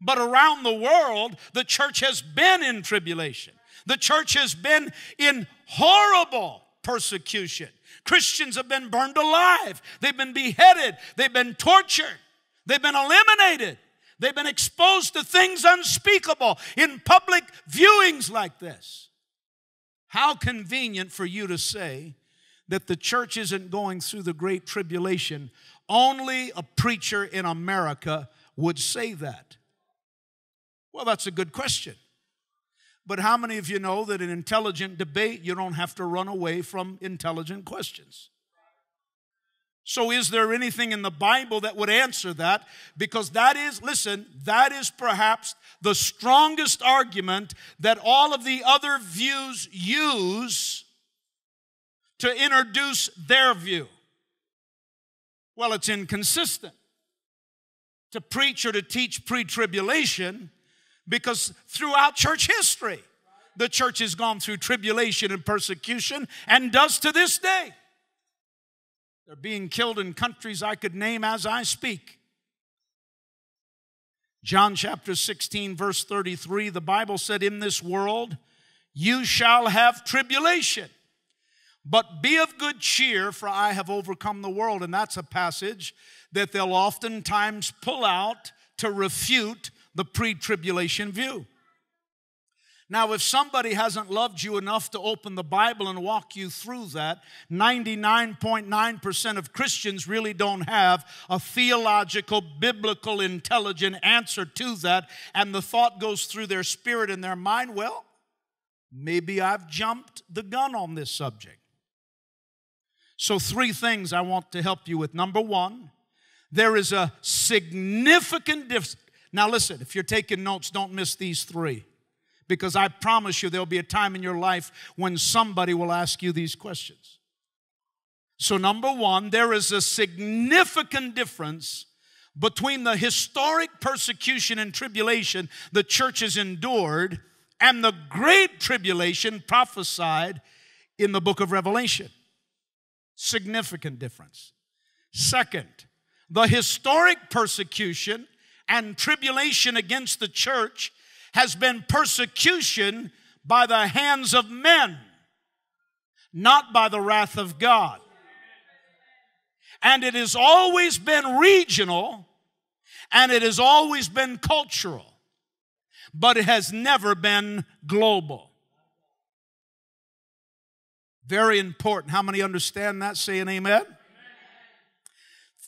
But around the world, the church has been in tribulation. The church has been in horrible persecution. Christians have been burned alive, they've been beheaded, they've been tortured, they've been eliminated. They've been exposed to things unspeakable in public viewings like this. How convenient for you to say that the church isn't going through the great tribulation. Only a preacher in America would say that. Well, that's a good question. But how many of you know that in intelligent debate, you don't have to run away from intelligent questions? So, is there anything in the Bible that would answer that? Because that is, listen, that is perhaps the strongest argument that all of the other views use to introduce their view. Well, it's inconsistent to preach or to teach pre tribulation because throughout church history, the church has gone through tribulation and persecution and does to this day. They're being killed in countries I could name as I speak. John chapter 16, verse 33, the Bible said, In this world you shall have tribulation, but be of good cheer, for I have overcome the world. And that's a passage that they'll oftentimes pull out to refute the pre tribulation view. Now, if somebody hasn't loved you enough to open the Bible and walk you through that, 99.9% of Christians really don't have a theological, biblical, intelligent answer to that. And the thought goes through their spirit and their mind well, maybe I've jumped the gun on this subject. So, three things I want to help you with. Number one, there is a significant difference. Now, listen, if you're taking notes, don't miss these three because I promise you there'll be a time in your life when somebody will ask you these questions. So, number one, there is a significant difference between the historic persecution and tribulation the church has endured and the great tribulation prophesied in the book of Revelation. Significant difference. Second, the historic persecution and tribulation against the church has been persecution by the hands of men, not by the wrath of God. And it has always been regional and it has always been cultural, but it has never been global. Very important. How many understand that? Say an amen.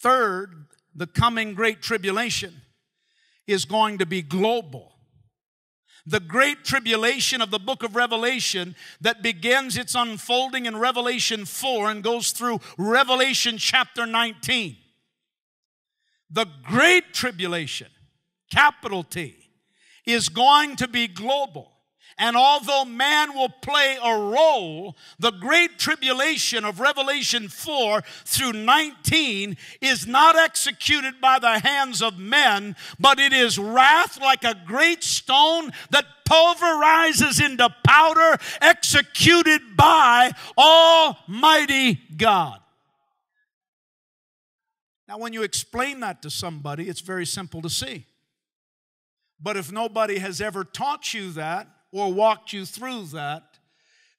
Third, the coming great tribulation is going to be global the great tribulation of the book of Revelation that begins its unfolding in Revelation 4 and goes through Revelation chapter 19. The great tribulation, capital T, is going to be global. And although man will play a role, the great tribulation of Revelation 4 through 19 is not executed by the hands of men, but it is wrath like a great stone that pulverizes into powder, executed by Almighty God. Now, when you explain that to somebody, it's very simple to see. But if nobody has ever taught you that, or walked you through that,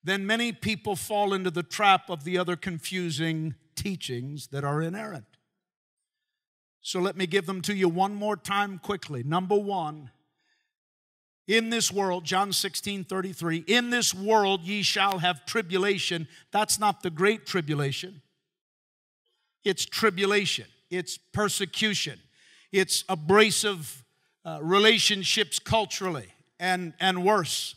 then many people fall into the trap of the other confusing teachings that are inerrant. So let me give them to you one more time quickly. Number one, in this world, John 16 33, in this world ye shall have tribulation. That's not the great tribulation, it's tribulation, it's persecution, it's abrasive uh, relationships culturally, and, and worse.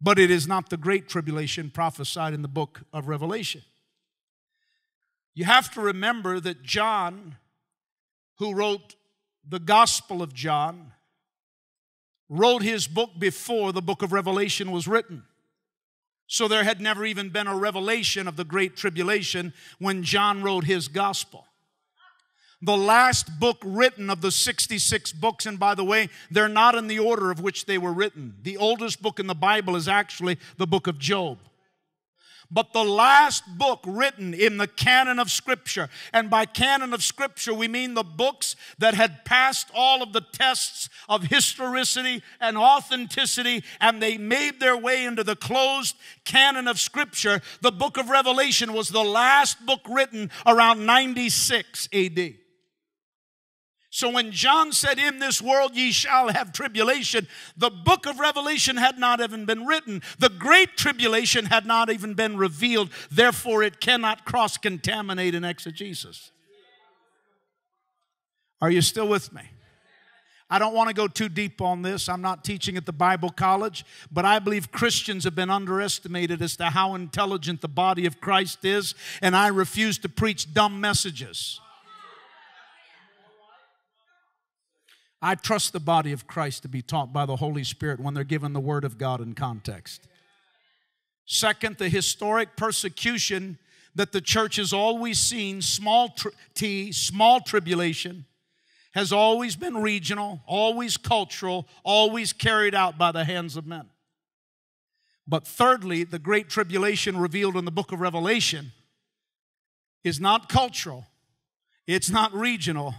But it is not the great tribulation prophesied in the book of Revelation. You have to remember that John, who wrote the Gospel of John, wrote his book before the book of Revelation was written. So there had never even been a revelation of the Great Tribulation when John wrote his Gospel the last book written of the 66 books. And by the way, they're not in the order of which they were written. The oldest book in the Bible is actually the book of Job. But the last book written in the canon of Scripture, and by canon of Scripture, we mean the books that had passed all of the tests of historicity and authenticity, and they made their way into the closed canon of Scripture. The book of Revelation was the last book written around 96 AD. So when John said, In this world ye shall have tribulation, the book of Revelation had not even been written. The great tribulation had not even been revealed. Therefore, it cannot cross contaminate an exegesis. Are you still with me? I don't want to go too deep on this. I'm not teaching at the Bible college, but I believe Christians have been underestimated as to how intelligent the body of Christ is, and I refuse to preach dumb messages. I trust the body of Christ to be taught by the Holy Spirit when they're given the Word of God in context. Second, the historic persecution that the church has always seen, small t, small tribulation, has always been regional, always cultural, always carried out by the hands of men. But thirdly, the great tribulation revealed in the book of Revelation is not cultural, it's not regional,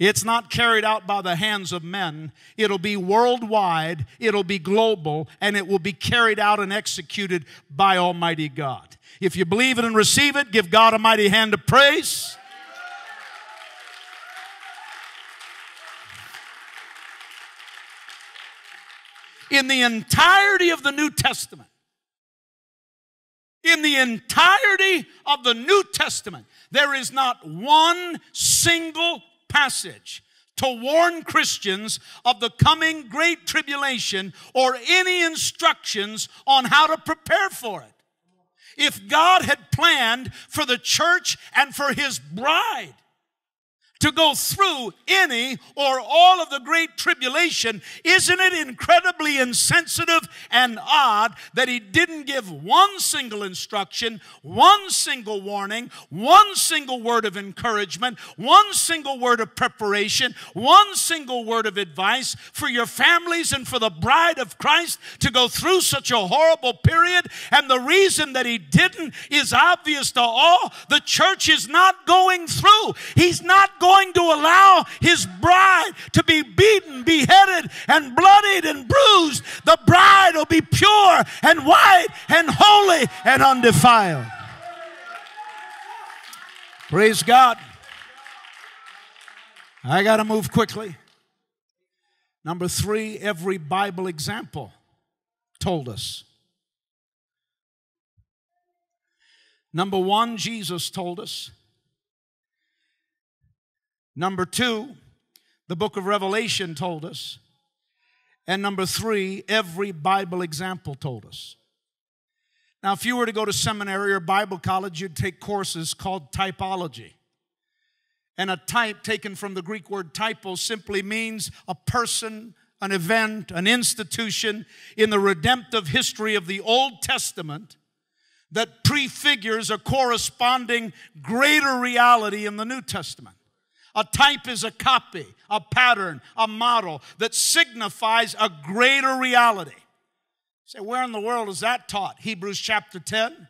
it's not carried out by the hands of men. It'll be worldwide, it'll be global, and it will be carried out and executed by Almighty God. If you believe it and receive it, give God a mighty hand of praise. in the entirety of the New Testament, in the entirety of the New Testament, there is not one single passage to warn Christians of the coming great tribulation or any instructions on how to prepare for it. If God had planned for the church and for his bride to go through any or all of the great tribulation, isn't it incredibly insensitive and odd that he didn't give one single instruction, one single warning, one single word of encouragement, one single word of preparation, one single word of advice for your families and for the bride of Christ to go through such a horrible period? And the reason that he didn't is obvious to all. The church is not going through. He's not going going to allow his bride to be beaten, beheaded, and bloodied and bruised. The bride will be pure and white and holy and undefiled. Praise God. I got to move quickly. Number three, every Bible example told us. Number one, Jesus told us. Number two, the book of Revelation told us. And number three, every Bible example told us. Now, if you were to go to seminary or Bible college, you'd take courses called typology. And a type taken from the Greek word typo simply means a person, an event, an institution in the redemptive history of the Old Testament that prefigures a corresponding greater reality in the New Testament. A type is a copy, a pattern, a model that signifies a greater reality. say, where in the world is that taught? Hebrews chapter 10,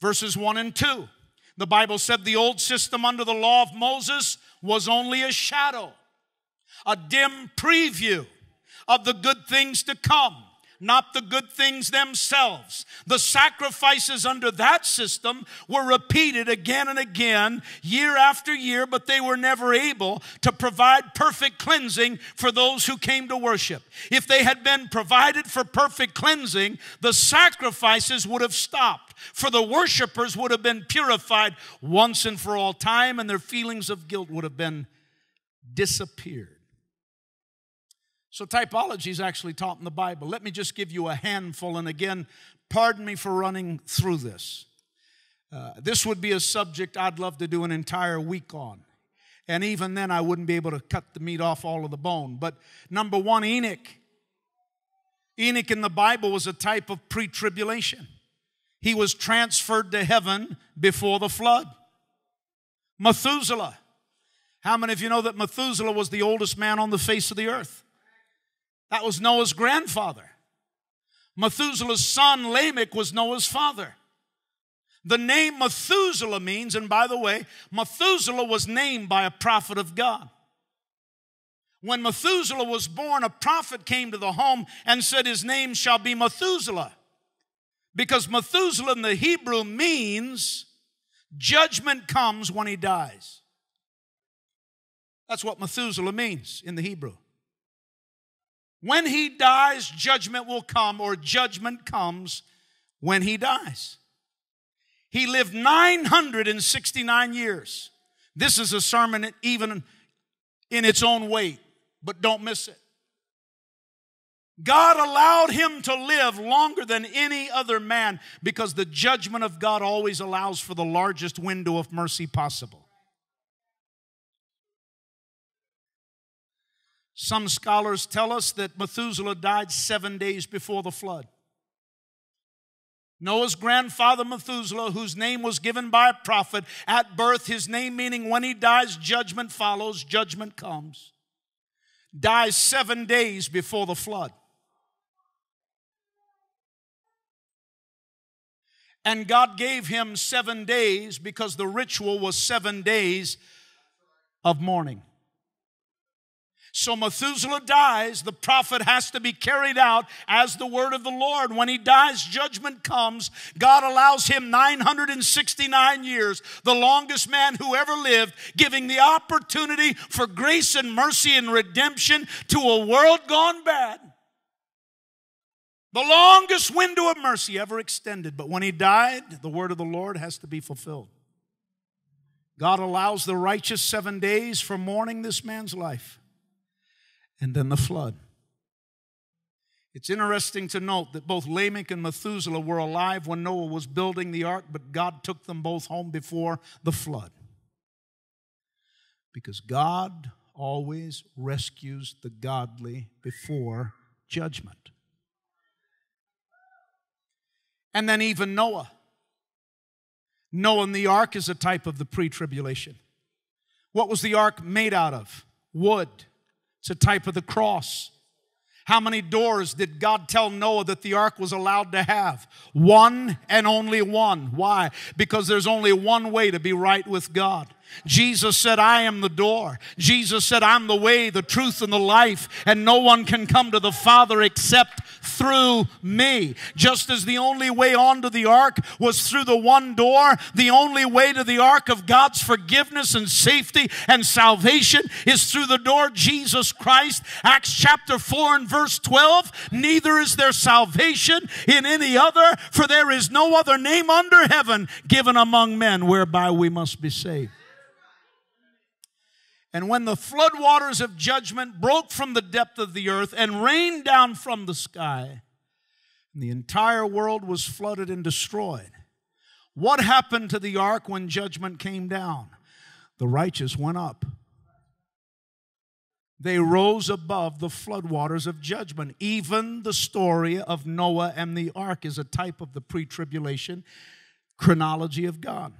verses 1 and 2. The Bible said the old system under the law of Moses was only a shadow, a dim preview of the good things to come not the good things themselves. The sacrifices under that system were repeated again and again, year after year, but they were never able to provide perfect cleansing for those who came to worship. If they had been provided for perfect cleansing, the sacrifices would have stopped, for the worshipers would have been purified once and for all time, and their feelings of guilt would have been disappeared. So, typology is actually taught in the Bible. Let me just give you a handful, and again, pardon me for running through this. Uh, this would be a subject I'd love to do an entire week on. And even then, I wouldn't be able to cut the meat off all of the bone. But number one, Enoch. Enoch in the Bible was a type of pre tribulation. He was transferred to heaven before the flood. Methuselah. How many of you know that Methuselah was the oldest man on the face of the earth? That was Noah's grandfather. Methuselah's son Lamech was Noah's father. The name Methuselah means, and by the way, Methuselah was named by a prophet of God. When Methuselah was born, a prophet came to the home and said, His name shall be Methuselah. Because Methuselah in the Hebrew means judgment comes when he dies. That's what Methuselah means in the Hebrew. When he dies, judgment will come, or judgment comes when he dies. He lived 969 years. This is a sermon even in its own weight. but don't miss it. God allowed him to live longer than any other man because the judgment of God always allows for the largest window of mercy possible. Some scholars tell us that Methuselah died seven days before the flood. Noah's grandfather Methuselah, whose name was given by a prophet at birth, his name meaning when he dies, judgment follows, judgment comes, dies seven days before the flood. And God gave him seven days because the ritual was seven days of mourning. So Methuselah dies, the prophet has to be carried out as the word of the Lord. When he dies, judgment comes. God allows him 969 years, the longest man who ever lived, giving the opportunity for grace and mercy and redemption to a world gone bad. The longest window of mercy ever extended. But when he died, the word of the Lord has to be fulfilled. God allows the righteous seven days for mourning this man's life and then the flood. It's interesting to note that both Lamech and Methuselah were alive when Noah was building the ark, but God took them both home before the flood. Because God always rescues the godly before judgment. And then even Noah. Noah and the ark is a type of the pre tribulation. What was the ark made out of? Wood. It's a type of the cross. How many doors did God tell Noah that the ark was allowed to have? One and only one. Why? Because there's only one way to be right with God. Jesus said, I am the door. Jesus said, I'm the way, the truth, and the life, and no one can come to the Father except through me. Just as the only way onto the ark was through the one door, the only way to the ark of God's forgiveness and safety and salvation is through the door Jesus Christ. Acts chapter 4 and verse 12 Neither is there salvation in any other, for there is no other name under heaven given among men whereby we must be saved. And when the floodwaters of judgment broke from the depth of the earth and rained down from the sky, the entire world was flooded and destroyed. What happened to the ark when judgment came down? The righteous went up. They rose above the floodwaters of judgment. Even the story of Noah and the ark is a type of the pre tribulation chronology of God.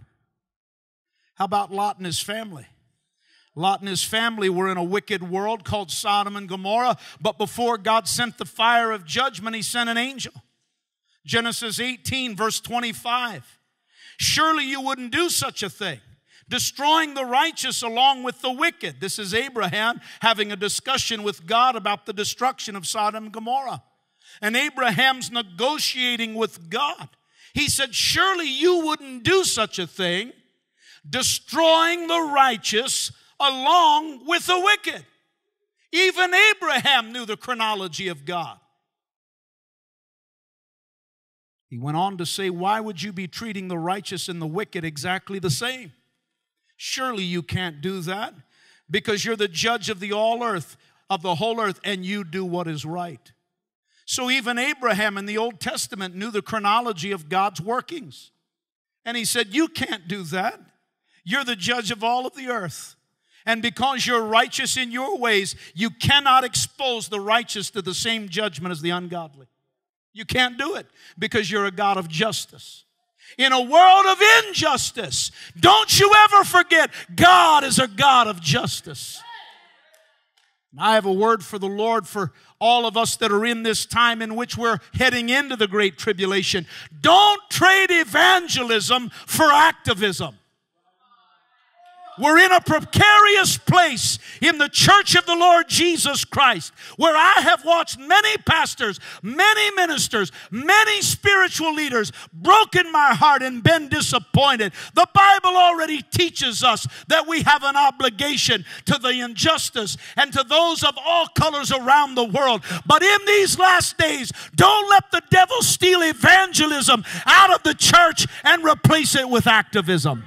How about Lot and his family? Lot and his family were in a wicked world called Sodom and Gomorrah, but before God sent the fire of judgment, he sent an angel. Genesis 18, verse 25. Surely you wouldn't do such a thing, destroying the righteous along with the wicked. This is Abraham having a discussion with God about the destruction of Sodom and Gomorrah. And Abraham's negotiating with God. He said, Surely you wouldn't do such a thing, destroying the righteous along with the wicked. Even Abraham knew the chronology of God. He went on to say, Why would you be treating the righteous and the wicked exactly the same? Surely you can't do that because you're the judge of the all earth, of the whole earth, and you do what is right. So even Abraham in the Old Testament knew the chronology of God's workings. And he said, You can't do that. You're the judge of all of the earth. And because you're righteous in your ways, you cannot expose the righteous to the same judgment as the ungodly. You can't do it because you're a God of justice. In a world of injustice, don't you ever forget God is a God of justice. I have a word for the Lord for all of us that are in this time in which we're heading into the Great Tribulation. Don't trade evangelism for activism. We're in a precarious place in the church of the Lord Jesus Christ where I have watched many pastors, many ministers, many spiritual leaders broken my heart and been disappointed. The Bible already teaches us that we have an obligation to the injustice and to those of all colors around the world. But in these last days, don't let the devil steal evangelism out of the church and replace it with activism.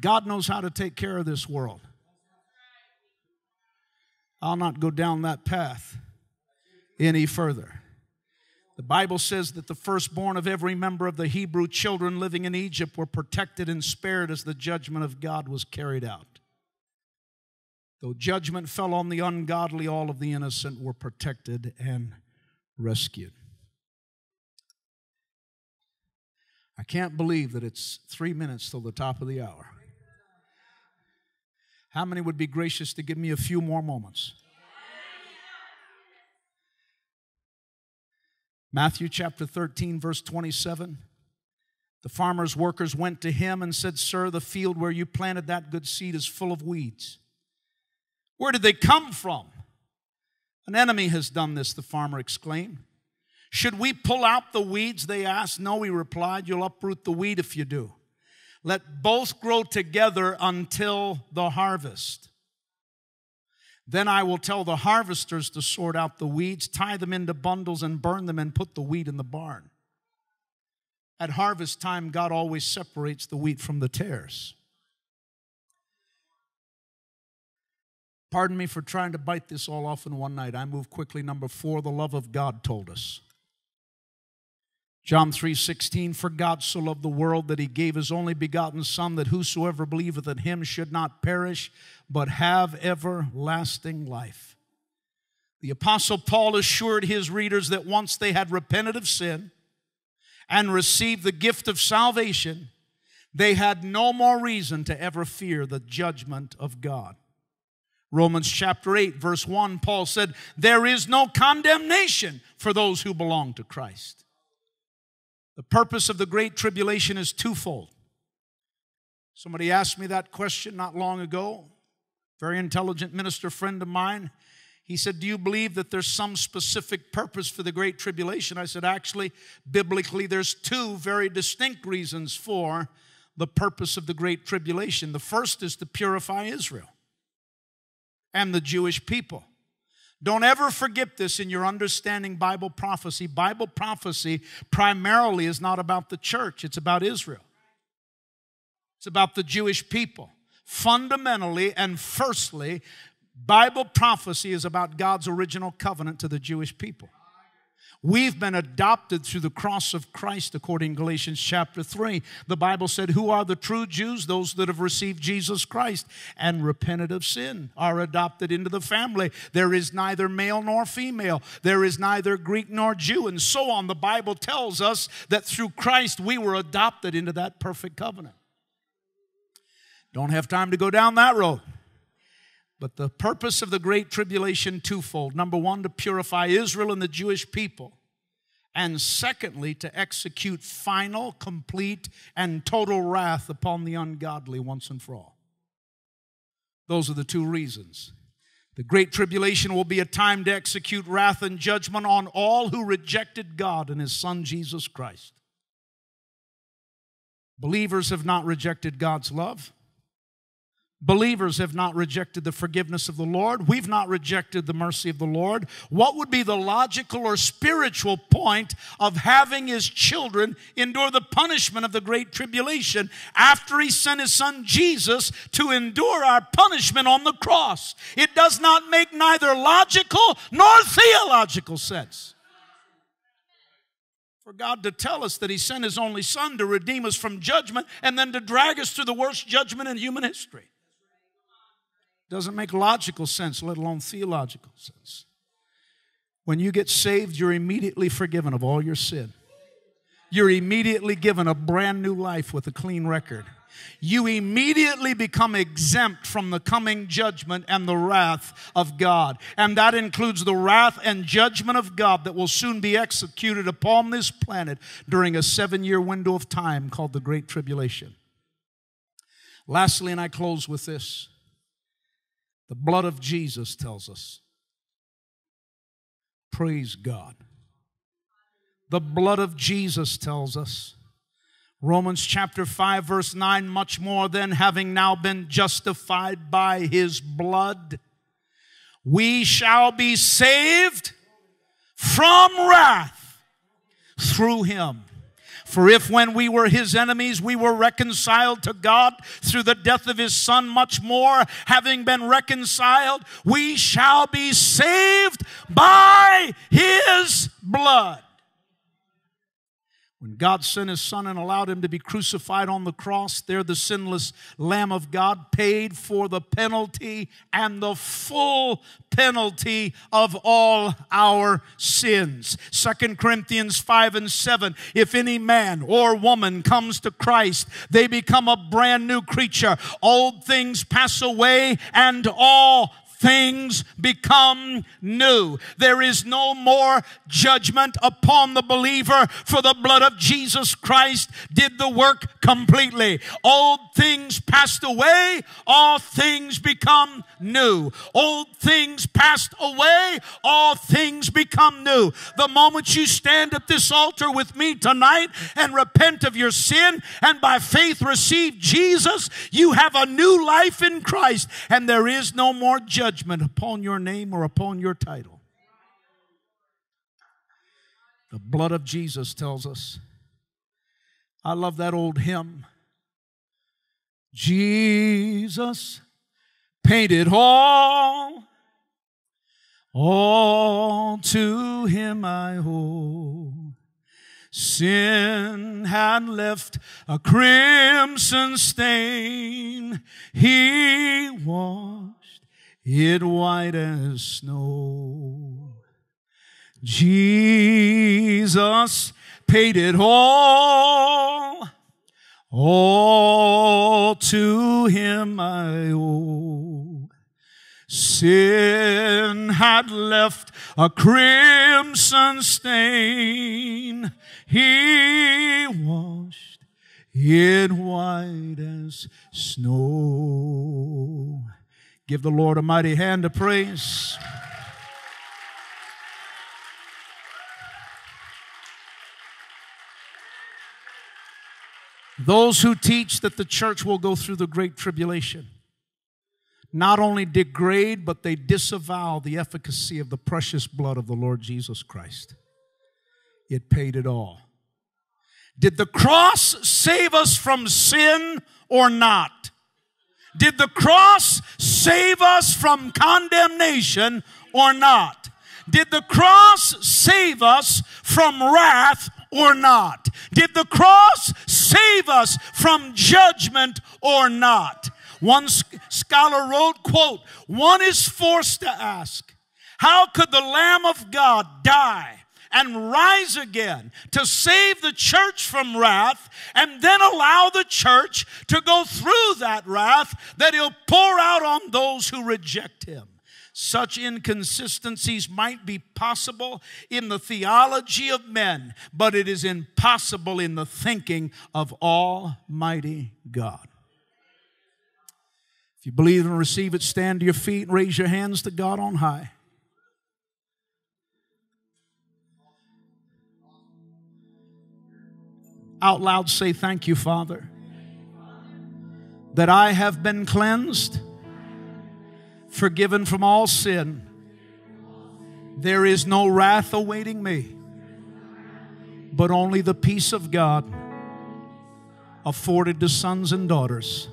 God knows how to take care of this world. I'll not go down that path any further. The Bible says that the firstborn of every member of the Hebrew children living in Egypt were protected and spared as the judgment of God was carried out. Though judgment fell on the ungodly, all of the innocent were protected and rescued. I can't believe that it's three minutes till the top of the hour. How many would be gracious to give me a few more moments? Matthew chapter 13, verse 27. The farmer's workers went to him and said, Sir, the field where you planted that good seed is full of weeds. Where did they come from? An enemy has done this, the farmer exclaimed. Should we pull out the weeds? They asked. No, he replied, You'll uproot the weed if you do. Let both grow together until the harvest. Then I will tell the harvesters to sort out the weeds, tie them into bundles, and burn them, and put the wheat in the barn. At harvest time, God always separates the wheat from the tares. Pardon me for trying to bite this all off in one night. I move quickly. Number four, the love of God told us. John 3:16 For God so loved the world that he gave his only begotten son that whosoever believeth in him should not perish but have everlasting life. The apostle Paul assured his readers that once they had repented of sin and received the gift of salvation, they had no more reason to ever fear the judgment of God. Romans chapter 8, verse 1, Paul said, There is no condemnation for those who belong to Christ. The purpose of the Great Tribulation is twofold. Somebody asked me that question not long ago. Very intelligent minister friend of mine. He said, Do you believe that there's some specific purpose for the Great Tribulation? I said, Actually, biblically, there's two very distinct reasons for the purpose of the Great Tribulation. The first is to purify Israel and the Jewish people. Don't ever forget this in your understanding Bible prophecy. Bible prophecy primarily is not about the church, it's about Israel. It's about the Jewish people. Fundamentally and firstly, Bible prophecy is about God's original covenant to the Jewish people. We've been adopted through the cross of Christ, according to Galatians chapter 3. The Bible said, Who are the true Jews? Those that have received Jesus Christ and repented of sin, are adopted into the family. There is neither male nor female, there is neither Greek nor Jew, and so on. The Bible tells us that through Christ we were adopted into that perfect covenant. Don't have time to go down that road. But the purpose of the Great Tribulation twofold. Number one, to purify Israel and the Jewish people. And secondly, to execute final, complete, and total wrath upon the ungodly once and for all. Those are the two reasons. The Great Tribulation will be a time to execute wrath and judgment on all who rejected God and His Son Jesus Christ. Believers have not rejected God's love. Believers have not rejected the forgiveness of the Lord. We've not rejected the mercy of the Lord. What would be the logical or spiritual point of having his children endure the punishment of the great tribulation after he sent his son Jesus to endure our punishment on the cross? It does not make neither logical nor theological sense. For God to tell us that he sent his only son to redeem us from judgment and then to drag us through the worst judgment in human history. Doesn't make logical sense, let alone theological sense. When you get saved, you're immediately forgiven of all your sin. You're immediately given a brand new life with a clean record. You immediately become exempt from the coming judgment and the wrath of God. And that includes the wrath and judgment of God that will soon be executed upon this planet during a seven year window of time called the Great Tribulation. Lastly, and I close with this the blood of Jesus tells us. Praise God. The blood of Jesus tells us. Romans chapter 5, verse 9, much more than having now been justified by his blood, we shall be saved from wrath through him. For if when we were his enemies, we were reconciled to God through the death of his son, much more, having been reconciled, we shall be saved by his blood. When God sent his son and allowed him to be crucified on the cross, there the sinless Lamb of God paid for the penalty and the full penalty of all our sins. Second Corinthians 5 and 7. If any man or woman comes to Christ, they become a brand new creature. Old things pass away and all things become new. There is no more judgment upon the believer, for the blood of Jesus Christ did the work completely. Old things passed away, all things become new. Old things passed away, all things become new. The moment you stand at this altar with me tonight and repent of your sin and by faith receive Jesus, you have a new life in Christ, and there is no more judgment upon your name or upon your title. The blood of Jesus tells us. I love that old hymn. Jesus it all, all to him I owe. Sin had left a crimson stain. He washed it white as snow. Jesus paid it all, all to him I owe. Sin had left a crimson stain. He washed it white as snow. Give the Lord a mighty hand of praise. Those who teach that the church will go through the great tribulation not only degrade, but they disavow the efficacy of the precious blood of the Lord Jesus Christ. It paid it all. Did the cross save us from sin or not? Did the cross save us from condemnation or not? Did the cross save us from wrath or not? Did the cross save us from judgment or not? One scholar wrote, quote, one is forced to ask, how could the Lamb of God die and rise again to save the church from wrath and then allow the church to go through that wrath that he'll pour out on those who reject him. Such inconsistencies might be possible in the theology of men, but it is impossible in the thinking of Almighty God. If you believe and receive it, stand to your feet and raise your hands to God on high. out loud say, Thank you, Father, that I have been cleansed, forgiven from all sin. There is no wrath awaiting me, but only the peace of God afforded to sons and daughters.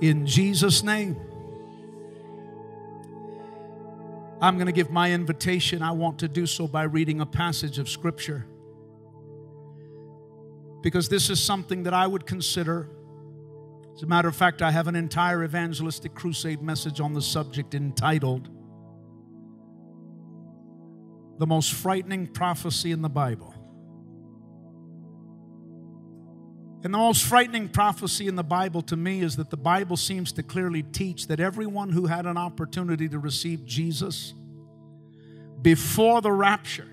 In Jesus' name. I'm going to give my invitation. I want to do so by reading a passage of Scripture because this is something that I would consider. As a matter of fact, I have an entire evangelistic crusade message on the subject entitled The Most Frightening Prophecy in the Bible. And the most frightening prophecy in the Bible to me is that the Bible seems to clearly teach that everyone who had an opportunity to receive Jesus before the rapture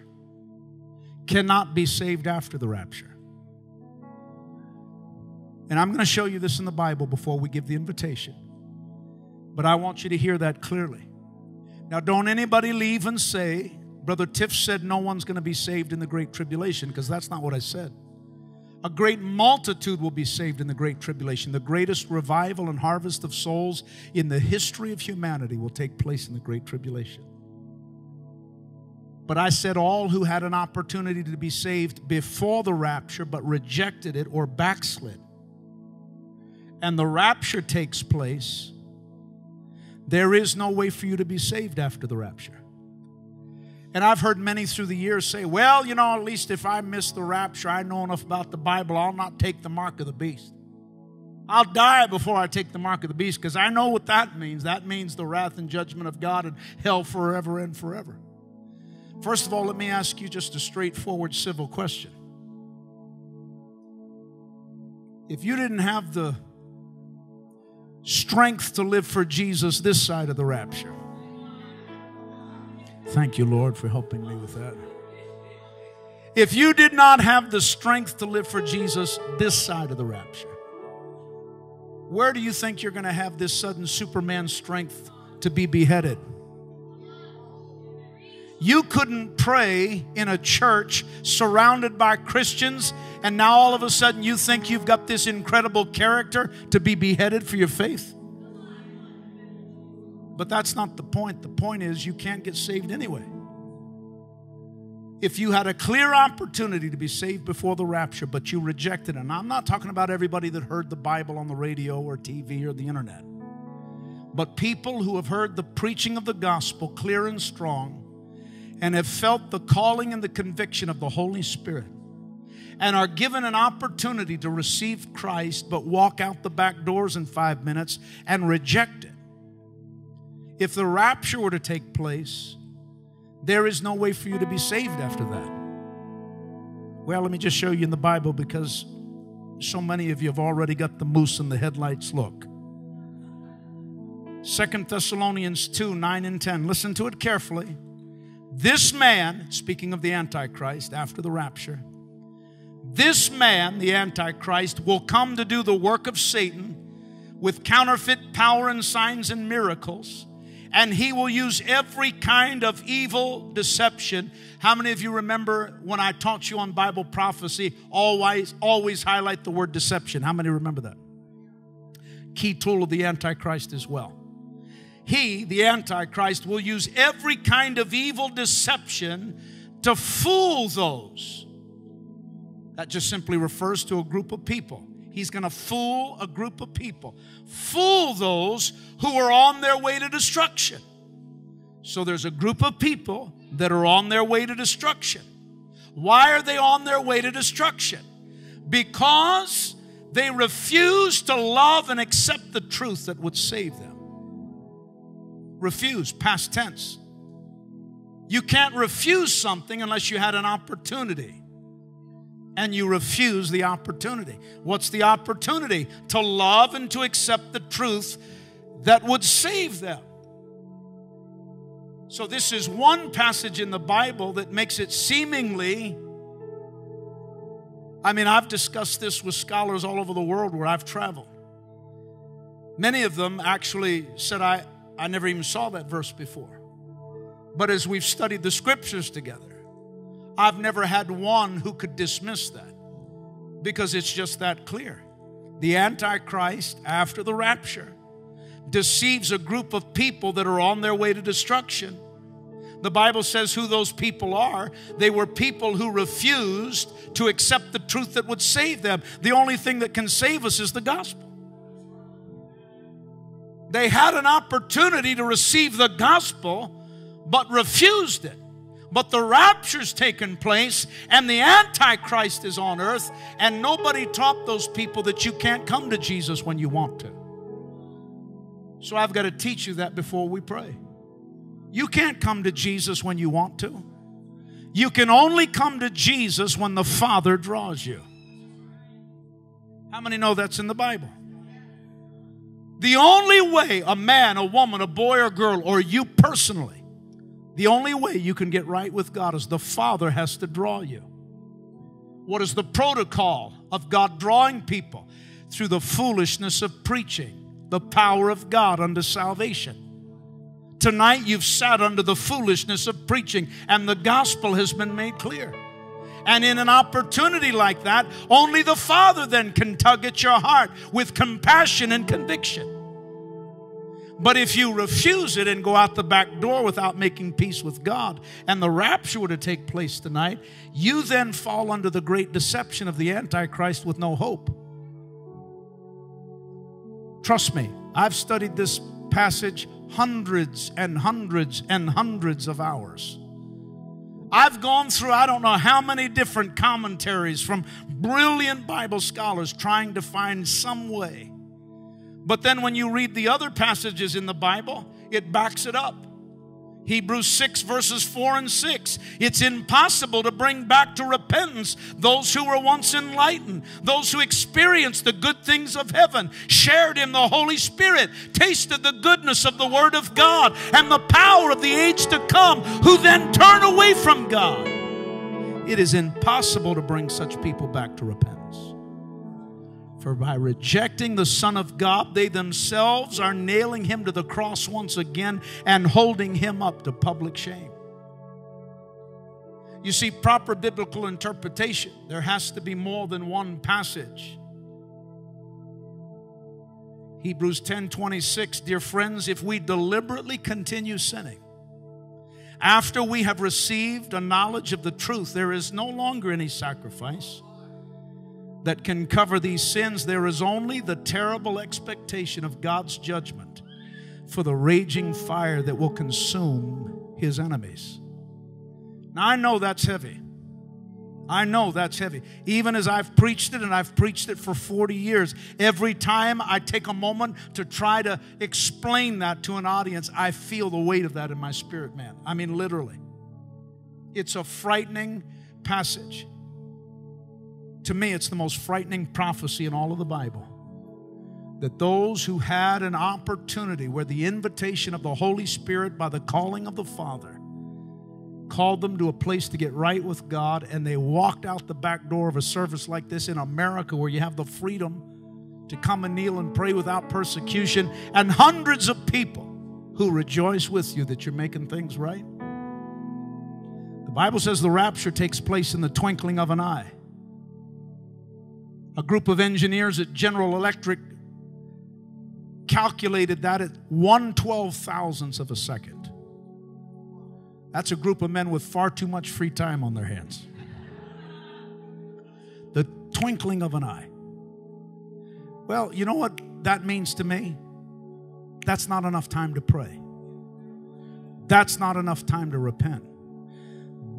cannot be saved after the rapture. And I'm going to show you this in the Bible before we give the invitation. But I want you to hear that clearly. Now, don't anybody leave and say, Brother Tiff said no one's going to be saved in the Great Tribulation, because that's not what I said. A great multitude will be saved in the Great Tribulation. The greatest revival and harvest of souls in the history of humanity will take place in the Great Tribulation. But I said all who had an opportunity to be saved before the rapture but rejected it or backslid. And the rapture takes place, there is no way for you to be saved after the rapture. And I've heard many through the years say, well, you know, at least if I miss the rapture, I know enough about the Bible, I'll not take the mark of the beast. I'll die before I take the mark of the beast because I know what that means. That means the wrath and judgment of God and hell forever and forever. First of all, let me ask you just a straightforward civil question. If you didn't have the strength to live for Jesus this side of the rapture, thank you, Lord, for helping me with that. If you did not have the strength to live for Jesus this side of the rapture, where do you think you're going to have this sudden Superman strength to be beheaded? You couldn't pray in a church surrounded by Christians, and now all of a sudden you think you've got this incredible character to be beheaded for your faith. But that's not the point. The point is you can't get saved anyway. If you had a clear opportunity to be saved before the rapture, but you rejected it, and I'm not talking about everybody that heard the Bible on the radio or TV or the internet, but people who have heard the preaching of the gospel clear and strong and have felt the calling and the conviction of the Holy Spirit and are given an opportunity to receive Christ but walk out the back doors in five minutes and reject it. If the rapture were to take place, there is no way for you to be saved after that. Well, let me just show you in the Bible because so many of you have already got the moose in the headlights look. Second Thessalonians 2 9 and 10. Listen to it carefully. This man, speaking of the Antichrist after the rapture, this man, the Antichrist, will come to do the work of Satan with counterfeit power and signs and miracles. And he will use every kind of evil deception. How many of you remember when I taught you on Bible prophecy, always, always highlight the word deception? How many remember that? Key tool of the Antichrist as well he, the Antichrist, will use every kind of evil deception to fool those. That just simply refers to a group of people. He's going to fool a group of people, fool those who are on their way to destruction. So there's a group of people that are on their way to destruction. Why are they on their way to destruction? Because they refuse to love and accept the truth that would save them. Refuse, past tense. You can't refuse something unless you had an opportunity. And you refuse the opportunity. What's the opportunity? To love and to accept the truth that would save them. So, this is one passage in the Bible that makes it seemingly. I mean, I've discussed this with scholars all over the world where I've traveled. Many of them actually said, I, I never even saw that verse before. But as we've studied the scriptures together, I've never had one who could dismiss that because it's just that clear. The Antichrist, after the rapture, deceives a group of people that are on their way to destruction. The Bible says who those people are. They were people who refused to accept the truth that would save them. The only thing that can save us is the gospel. They had an opportunity to receive the gospel, but refused it. But the rapture's taken place, and the Antichrist is on earth, and nobody taught those people that you can't come to Jesus when you want to. So I've got to teach you that before we pray. You can't come to Jesus when you want to. You can only come to Jesus when the Father draws you. How many know that's in the Bible? The only way a man, a woman, a boy or girl, or you personally, the only way you can get right with God is the Father has to draw you. What is the protocol of God drawing people? Through the foolishness of preaching, the power of God unto salvation. Tonight you've sat under the foolishness of preaching, and the gospel has been made clear. And in an opportunity like that, only the Father then can tug at your heart with compassion and conviction. But if you refuse it and go out the back door without making peace with God, and the rapture were to take place tonight, you then fall under the great deception of the Antichrist with no hope. Trust me, I've studied this passage hundreds and hundreds and hundreds of hours. I've gone through, I don't know how many different commentaries from brilliant Bible scholars trying to find some way but then when you read the other passages in the Bible, it backs it up. Hebrews 6, verses 4 and 6. It's impossible to bring back to repentance those who were once enlightened, those who experienced the good things of heaven, shared in the Holy Spirit, tasted the goodness of the Word of God and the power of the age to come, who then turn away from God. It is impossible to bring such people back to repentance. For by rejecting the Son of God, they themselves are nailing him to the cross once again and holding him up to public shame. You see, proper biblical interpretation, there has to be more than one passage. Hebrews 10 26, dear friends, if we deliberately continue sinning, after we have received a knowledge of the truth, there is no longer any sacrifice that can cover these sins. There is only the terrible expectation of God's judgment for the raging fire that will consume his enemies. Now, I know that's heavy. I know that's heavy. Even as I've preached it, and I've preached it for 40 years, every time I take a moment to try to explain that to an audience, I feel the weight of that in my spirit, man. I mean, literally. It's a frightening passage. To me, it's the most frightening prophecy in all of the Bible. That those who had an opportunity where the invitation of the Holy Spirit by the calling of the Father called them to a place to get right with God, and they walked out the back door of a service like this in America where you have the freedom to come and kneel and pray without persecution, and hundreds of people who rejoice with you that you're making things right. The Bible says the rapture takes place in the twinkling of an eye a group of engineers at General Electric calculated that at one twelve thousandths of a second. That's a group of men with far too much free time on their hands. The twinkling of an eye. Well, you know what that means to me? That's not enough time to pray. That's not enough time to repent.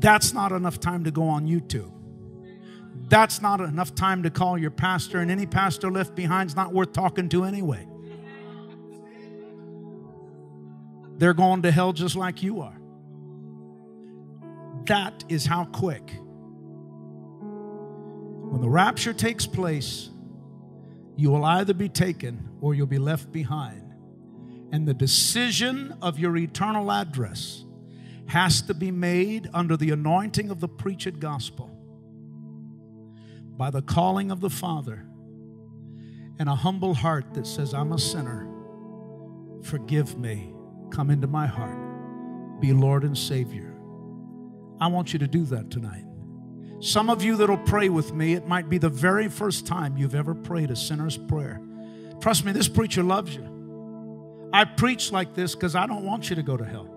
That's not enough time to go on YouTube. That's not enough time to call your pastor, and any pastor left behind is not worth talking to anyway. They're going to hell just like you are. That is how quick. When the rapture takes place, you will either be taken or you'll be left behind. And the decision of your eternal address has to be made under the anointing of the preached gospel by the calling of the Father and a humble heart that says, I'm a sinner. Forgive me. Come into my heart. Be Lord and Savior. I want you to do that tonight. Some of you that'll pray with me, it might be the very first time you've ever prayed a sinner's prayer. Trust me, this preacher loves you. I preach like this because I don't want you to go to hell.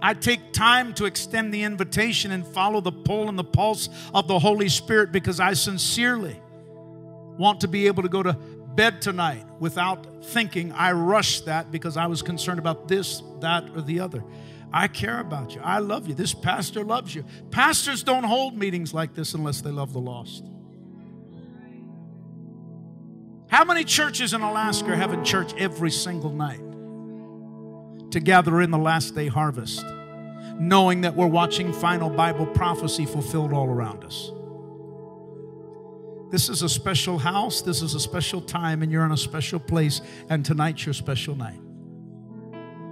I take time to extend the invitation and follow the pull and the pulse of the Holy Spirit because I sincerely want to be able to go to bed tonight without thinking I rushed that because I was concerned about this, that, or the other. I care about you. I love you. This pastor loves you. Pastors don't hold meetings like this unless they love the lost. How many churches in Alaska are having church every single night to gather in the last day harvest? knowing that we're watching final Bible prophecy fulfilled all around us. This is a special house, this is a special time, and you're in a special place, and tonight's your special night.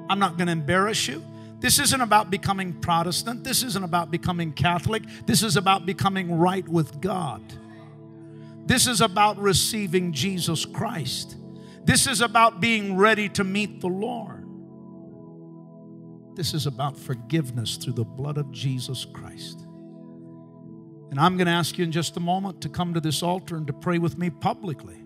I'm not going to embarrass you. This isn't about becoming Protestant. This isn't about becoming Catholic. This is about becoming right with God. This is about receiving Jesus Christ. This is about being ready to meet the Lord. This is about forgiveness through the blood of Jesus Christ. And I'm going to ask you in just a moment to come to this altar and to pray with me publicly.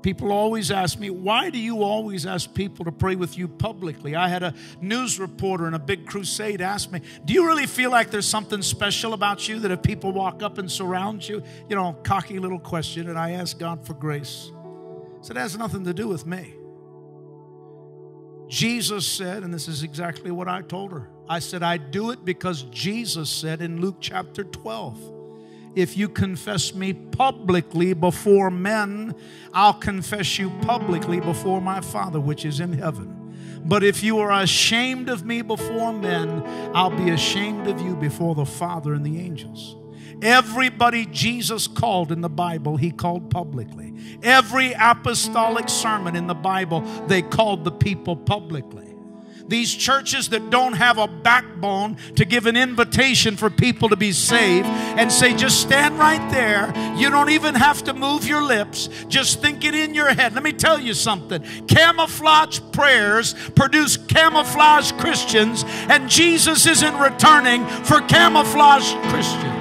People always ask me, why do you always ask people to pray with you publicly? I had a news reporter in a big crusade ask me, Do you really feel like there's something special about you that if people walk up and surround you, you know, cocky little question, and I asked God for grace. So It has nothing to do with me. Jesus said, and this is exactly what I told her. I said, I do it because Jesus said in Luke chapter 12, if you confess me publicly before men, I'll confess you publicly before my Father which is in heaven. But if you are ashamed of me before men, I'll be ashamed of you before the Father and the angels. Everybody Jesus called in the Bible, he called publicly. Every apostolic sermon in the Bible, they called the people publicly these churches that don't have a backbone to give an invitation for people to be saved and say, just stand right there. You don't even have to move your lips. Just think it in your head. Let me tell you something camouflage prayers produce camouflage Christians, and Jesus isn't returning for camouflage Christians.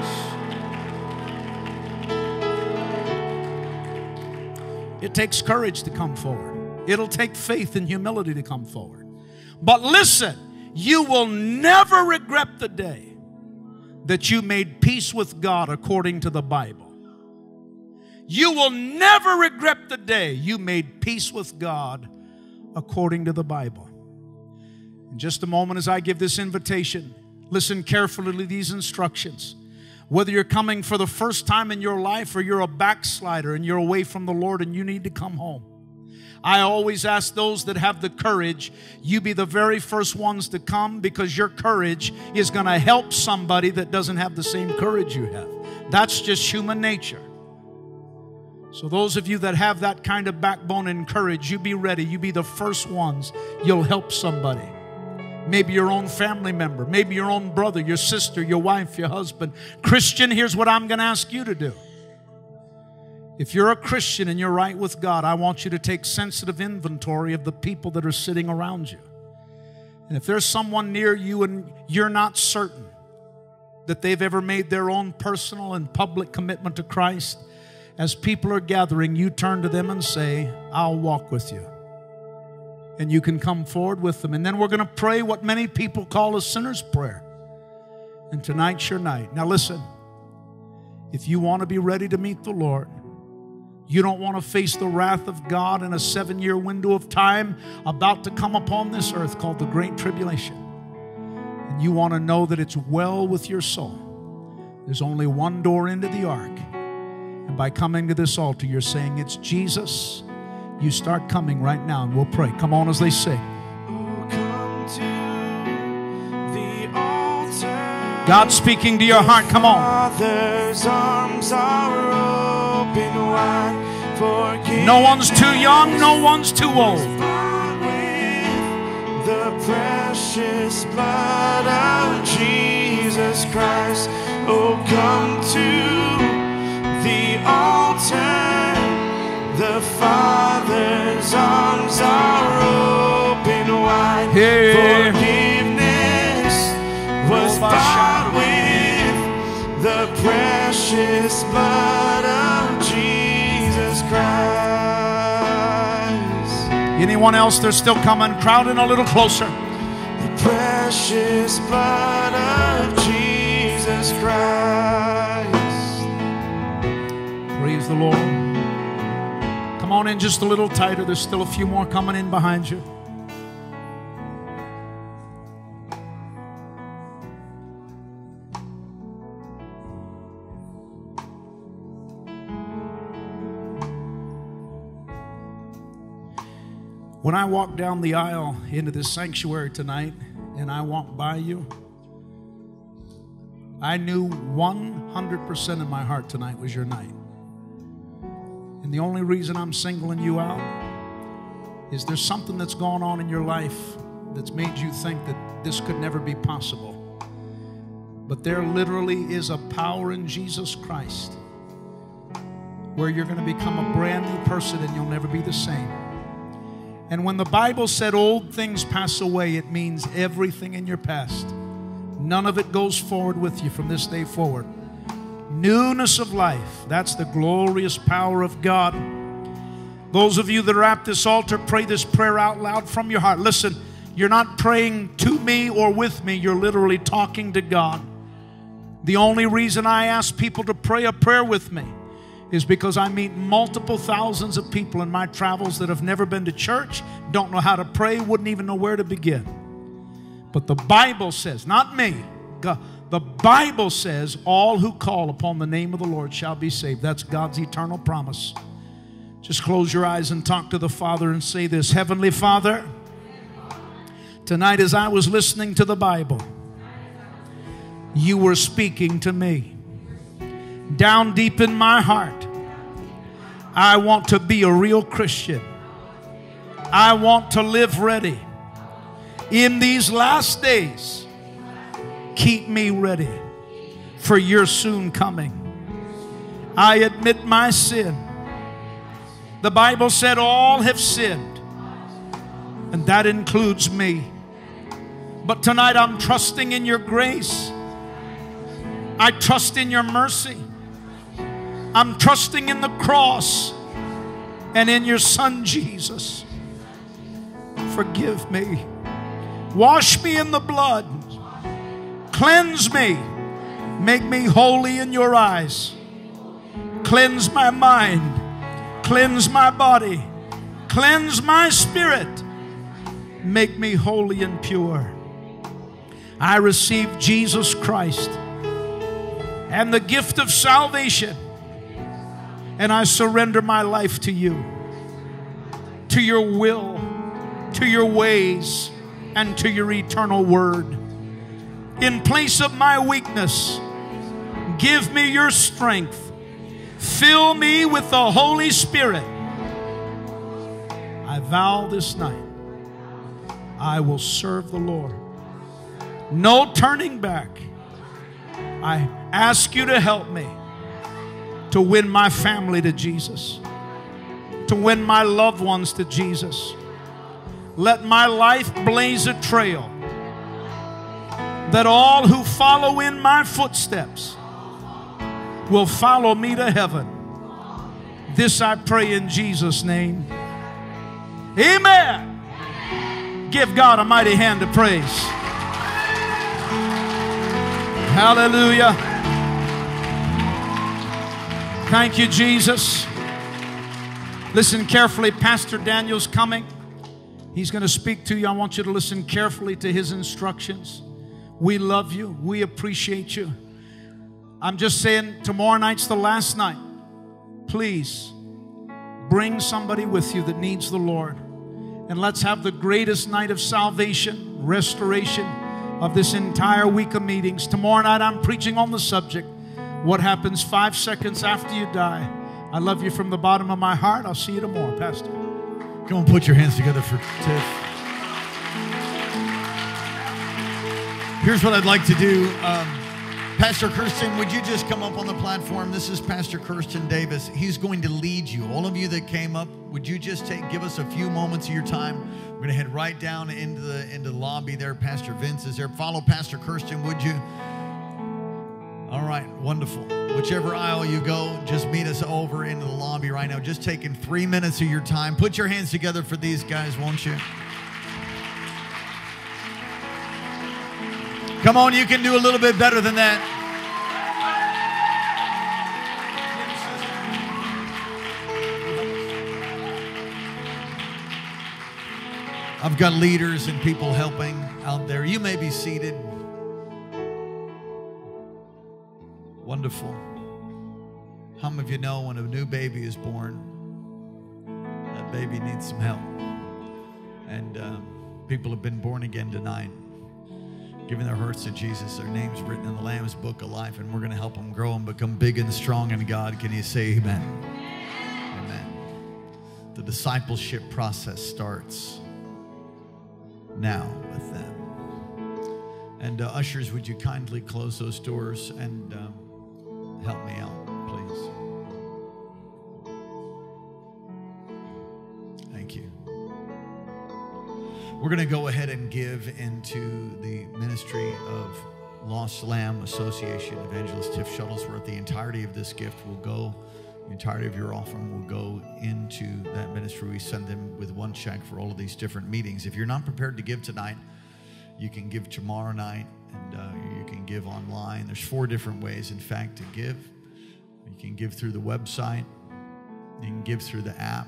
Takes courage to come forward. It'll take faith and humility to come forward. But listen, you will never regret the day that you made peace with God according to the Bible. You will never regret the day you made peace with God according to the Bible. In just a moment, as I give this invitation, listen carefully to these instructions. Whether you're coming for the first time in your life or you're a backslider and you're away from the Lord and you need to come home. I always ask those that have the courage, you be the very first ones to come because your courage is going to help somebody that doesn't have the same courage you have. That's just human nature. So, those of you that have that kind of backbone and courage, you be ready. You be the first ones. You'll help somebody. Maybe your own family member, maybe your own brother, your sister, your wife, your husband. Christian, here's what I'm going to ask you to do. If you're a Christian and you're right with God, I want you to take sensitive inventory of the people that are sitting around you. And if there's someone near you and you're not certain that they've ever made their own personal and public commitment to Christ, as people are gathering, you turn to them and say, I'll walk with you. And you can come forward with them. And then we're going to pray what many people call a sinner's prayer. And tonight's your night. Now, listen, if you want to be ready to meet the Lord, you don't want to face the wrath of God in a seven year window of time about to come upon this earth called the Great Tribulation. And you want to know that it's well with your soul. There's only one door into the ark. And by coming to this altar, you're saying, It's Jesus. You start coming right now, and we'll pray. Come on as they sing. God speaking to your heart. Come on. Father's arms are open wide. No one's too young, no one's too old. The precious blood of Jesus Christ. Oh, come to the altar. The Father's arms are open wide. Hey. Forgiveness was bought with the precious blood of Jesus Christ. Anyone else? They're still coming. Crowding a little closer. The precious blood of Jesus Christ. Praise the Lord. On in just a little tighter. There's still a few more coming in behind you. When I walk down the aisle into this sanctuary tonight and I walk by you, I knew 100% in my heart tonight was your night. And the only reason I'm singling you out is there's something that's gone on in your life that's made you think that this could never be possible. But there literally is a power in Jesus Christ where you're going to become a brand new person and you'll never be the same. And when the Bible said old things pass away, it means everything in your past. None of it goes forward with you from this day forward. Newness of life. That's the glorious power of God. Those of you that are at this altar, pray this prayer out loud from your heart. Listen, you're not praying to me or with me, you're literally talking to God. The only reason I ask people to pray a prayer with me is because I meet multiple thousands of people in my travels that have never been to church, don't know how to pray, wouldn't even know where to begin. But the Bible says, not me, God, the Bible says, all who call upon the name of the Lord shall be saved. That's God's eternal promise. Just close your eyes and talk to the Father and say this Heavenly Father, tonight as I was listening to the Bible, you were speaking to me. Down deep in my heart, I want to be a real Christian. I want to live ready. In these last days, keep me ready for your soon coming. I admit my sin. The Bible said all have sinned, and that includes me. But tonight I'm trusting in your grace. I trust in your mercy. I'm trusting in the cross and in your Son, Jesus. Forgive me. Wash me in the blood. Cleanse me. Make me holy in your eyes. Cleanse my mind. Cleanse my body. Cleanse my spirit. Make me holy and pure. I receive Jesus Christ and the gift of salvation and I surrender my life to you, to your will, to your ways, and to your eternal word. In place of my weakness, give me your strength. Fill me with the Holy Spirit. I vow this night I will serve the Lord. No turning back. I ask you to help me to win my family to Jesus, to win my loved ones to Jesus. Let my life blaze a trail that all who follow in my footsteps will follow me to heaven. This I pray in Jesus' name. Amen. Give God a mighty hand of praise. Hallelujah. Thank you, Jesus. Listen carefully. Pastor Daniel's coming. He's going to speak to you. I want you to listen carefully to his instructions. We love you. We appreciate you. I'm just saying, tomorrow night's the last night. Please bring somebody with you that needs the Lord. And let's have the greatest night of salvation, restoration of this entire week of meetings. Tomorrow night, I'm preaching on the subject what happens five seconds after you die. I love you from the bottom of my heart. I'll see you tomorrow, Pastor. Come on, put your hands together for Tiff. Here's what I'd like to do. Um, Pastor Kirsten, would you just come up on the platform? This is Pastor Kirsten Davis. He's going to lead you. All of you that came up, would you just take give us a few moments of your time? We're going to head right down into the into the lobby there. Pastor Vince is there. Follow Pastor Kirsten, would you? All right, wonderful. Whichever aisle you go, just meet us over into the lobby right now. Just taking three minutes of your time. Put your hands together for these guys, won't you? Come on, you can do a little bit better than that. I've got leaders and people helping out there. You may be seated. Wonderful. How many of you know when a new baby is born, that baby needs some help? And um, people have been born again tonight, giving their hearts to Jesus. Their names written in the Lamb's Book of Life, and we're going to help them grow and become big and strong in God. Can you say amen? Amen. The discipleship process starts now with them. And uh, ushers, would you kindly close those doors and. Um, help me out, We're going to go ahead and give into the ministry of Lost Lamb Association Evangelist Tiff Shuttlesworth. The entirety of this gift will go, the entirety of your offering will go into that ministry. We send them with one check for all of these different meetings. If you're not prepared to give tonight, you can give tomorrow night and uh, you can give online. There's four different ways, in fact, to give. You can give through the website, you can give through the app,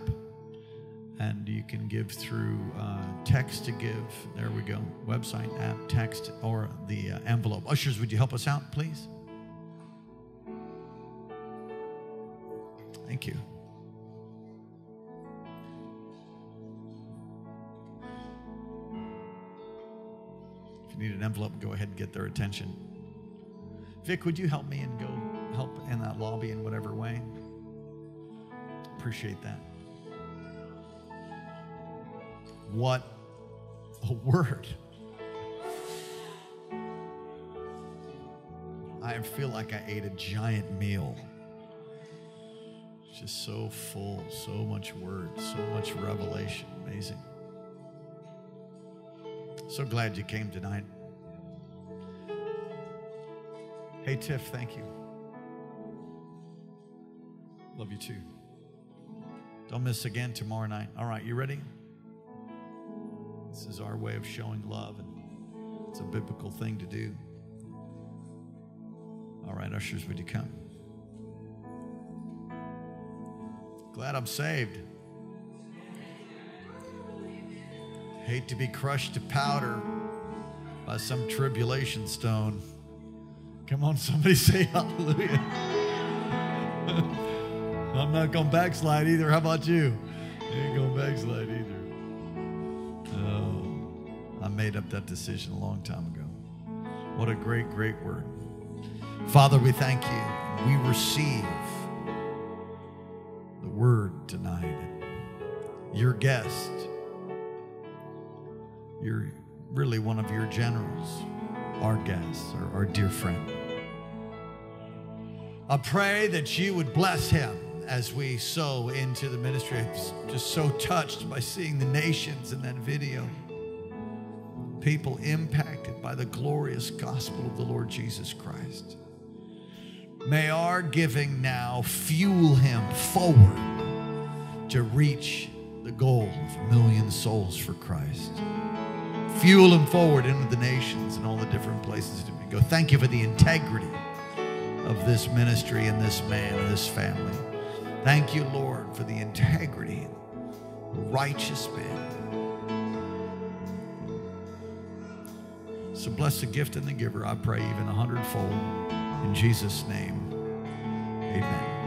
and you can give through uh, text to give. There we go. Website, app, text, or the uh, envelope. Ushers, would you help us out, please? Thank you. If you need an envelope, go ahead and get their attention. Vic, would you help me and go help in that lobby in whatever way? Appreciate that. What a word. I feel like I ate a giant meal. Just so full, so much word, so much revelation. Amazing. So glad you came tonight. Hey, Tiff, thank you. Love you too. Don't miss again tomorrow night. All right, you ready? This is our way of showing love, and it's a biblical thing to do. All right, ushers, would you come? Glad I'm saved. Hate to be crushed to powder by some tribulation stone. Come on, somebody <laughs> say hallelujah. <laughs> I'm not going to backslide either. How about you? You ain't going to backslide either. Made up that decision a long time ago. What a great, great word. Father, we thank you. We receive the word tonight. Your guest, you're really one of your generals, our guest, our, our dear friend. I pray that you would bless him as we sow into the ministry. I'm just so touched by seeing the nations in that video. People impacted by the glorious gospel of the Lord Jesus Christ. May our giving now fuel him forward to reach the goal of a million souls for Christ. Fuel him forward into the nations and all the different places that we go. Thank you for the integrity of this ministry and this man and this family. Thank you, Lord, for the integrity, righteous man. So bless the gift and the giver, I pray, even a hundredfold. In Jesus' name, amen.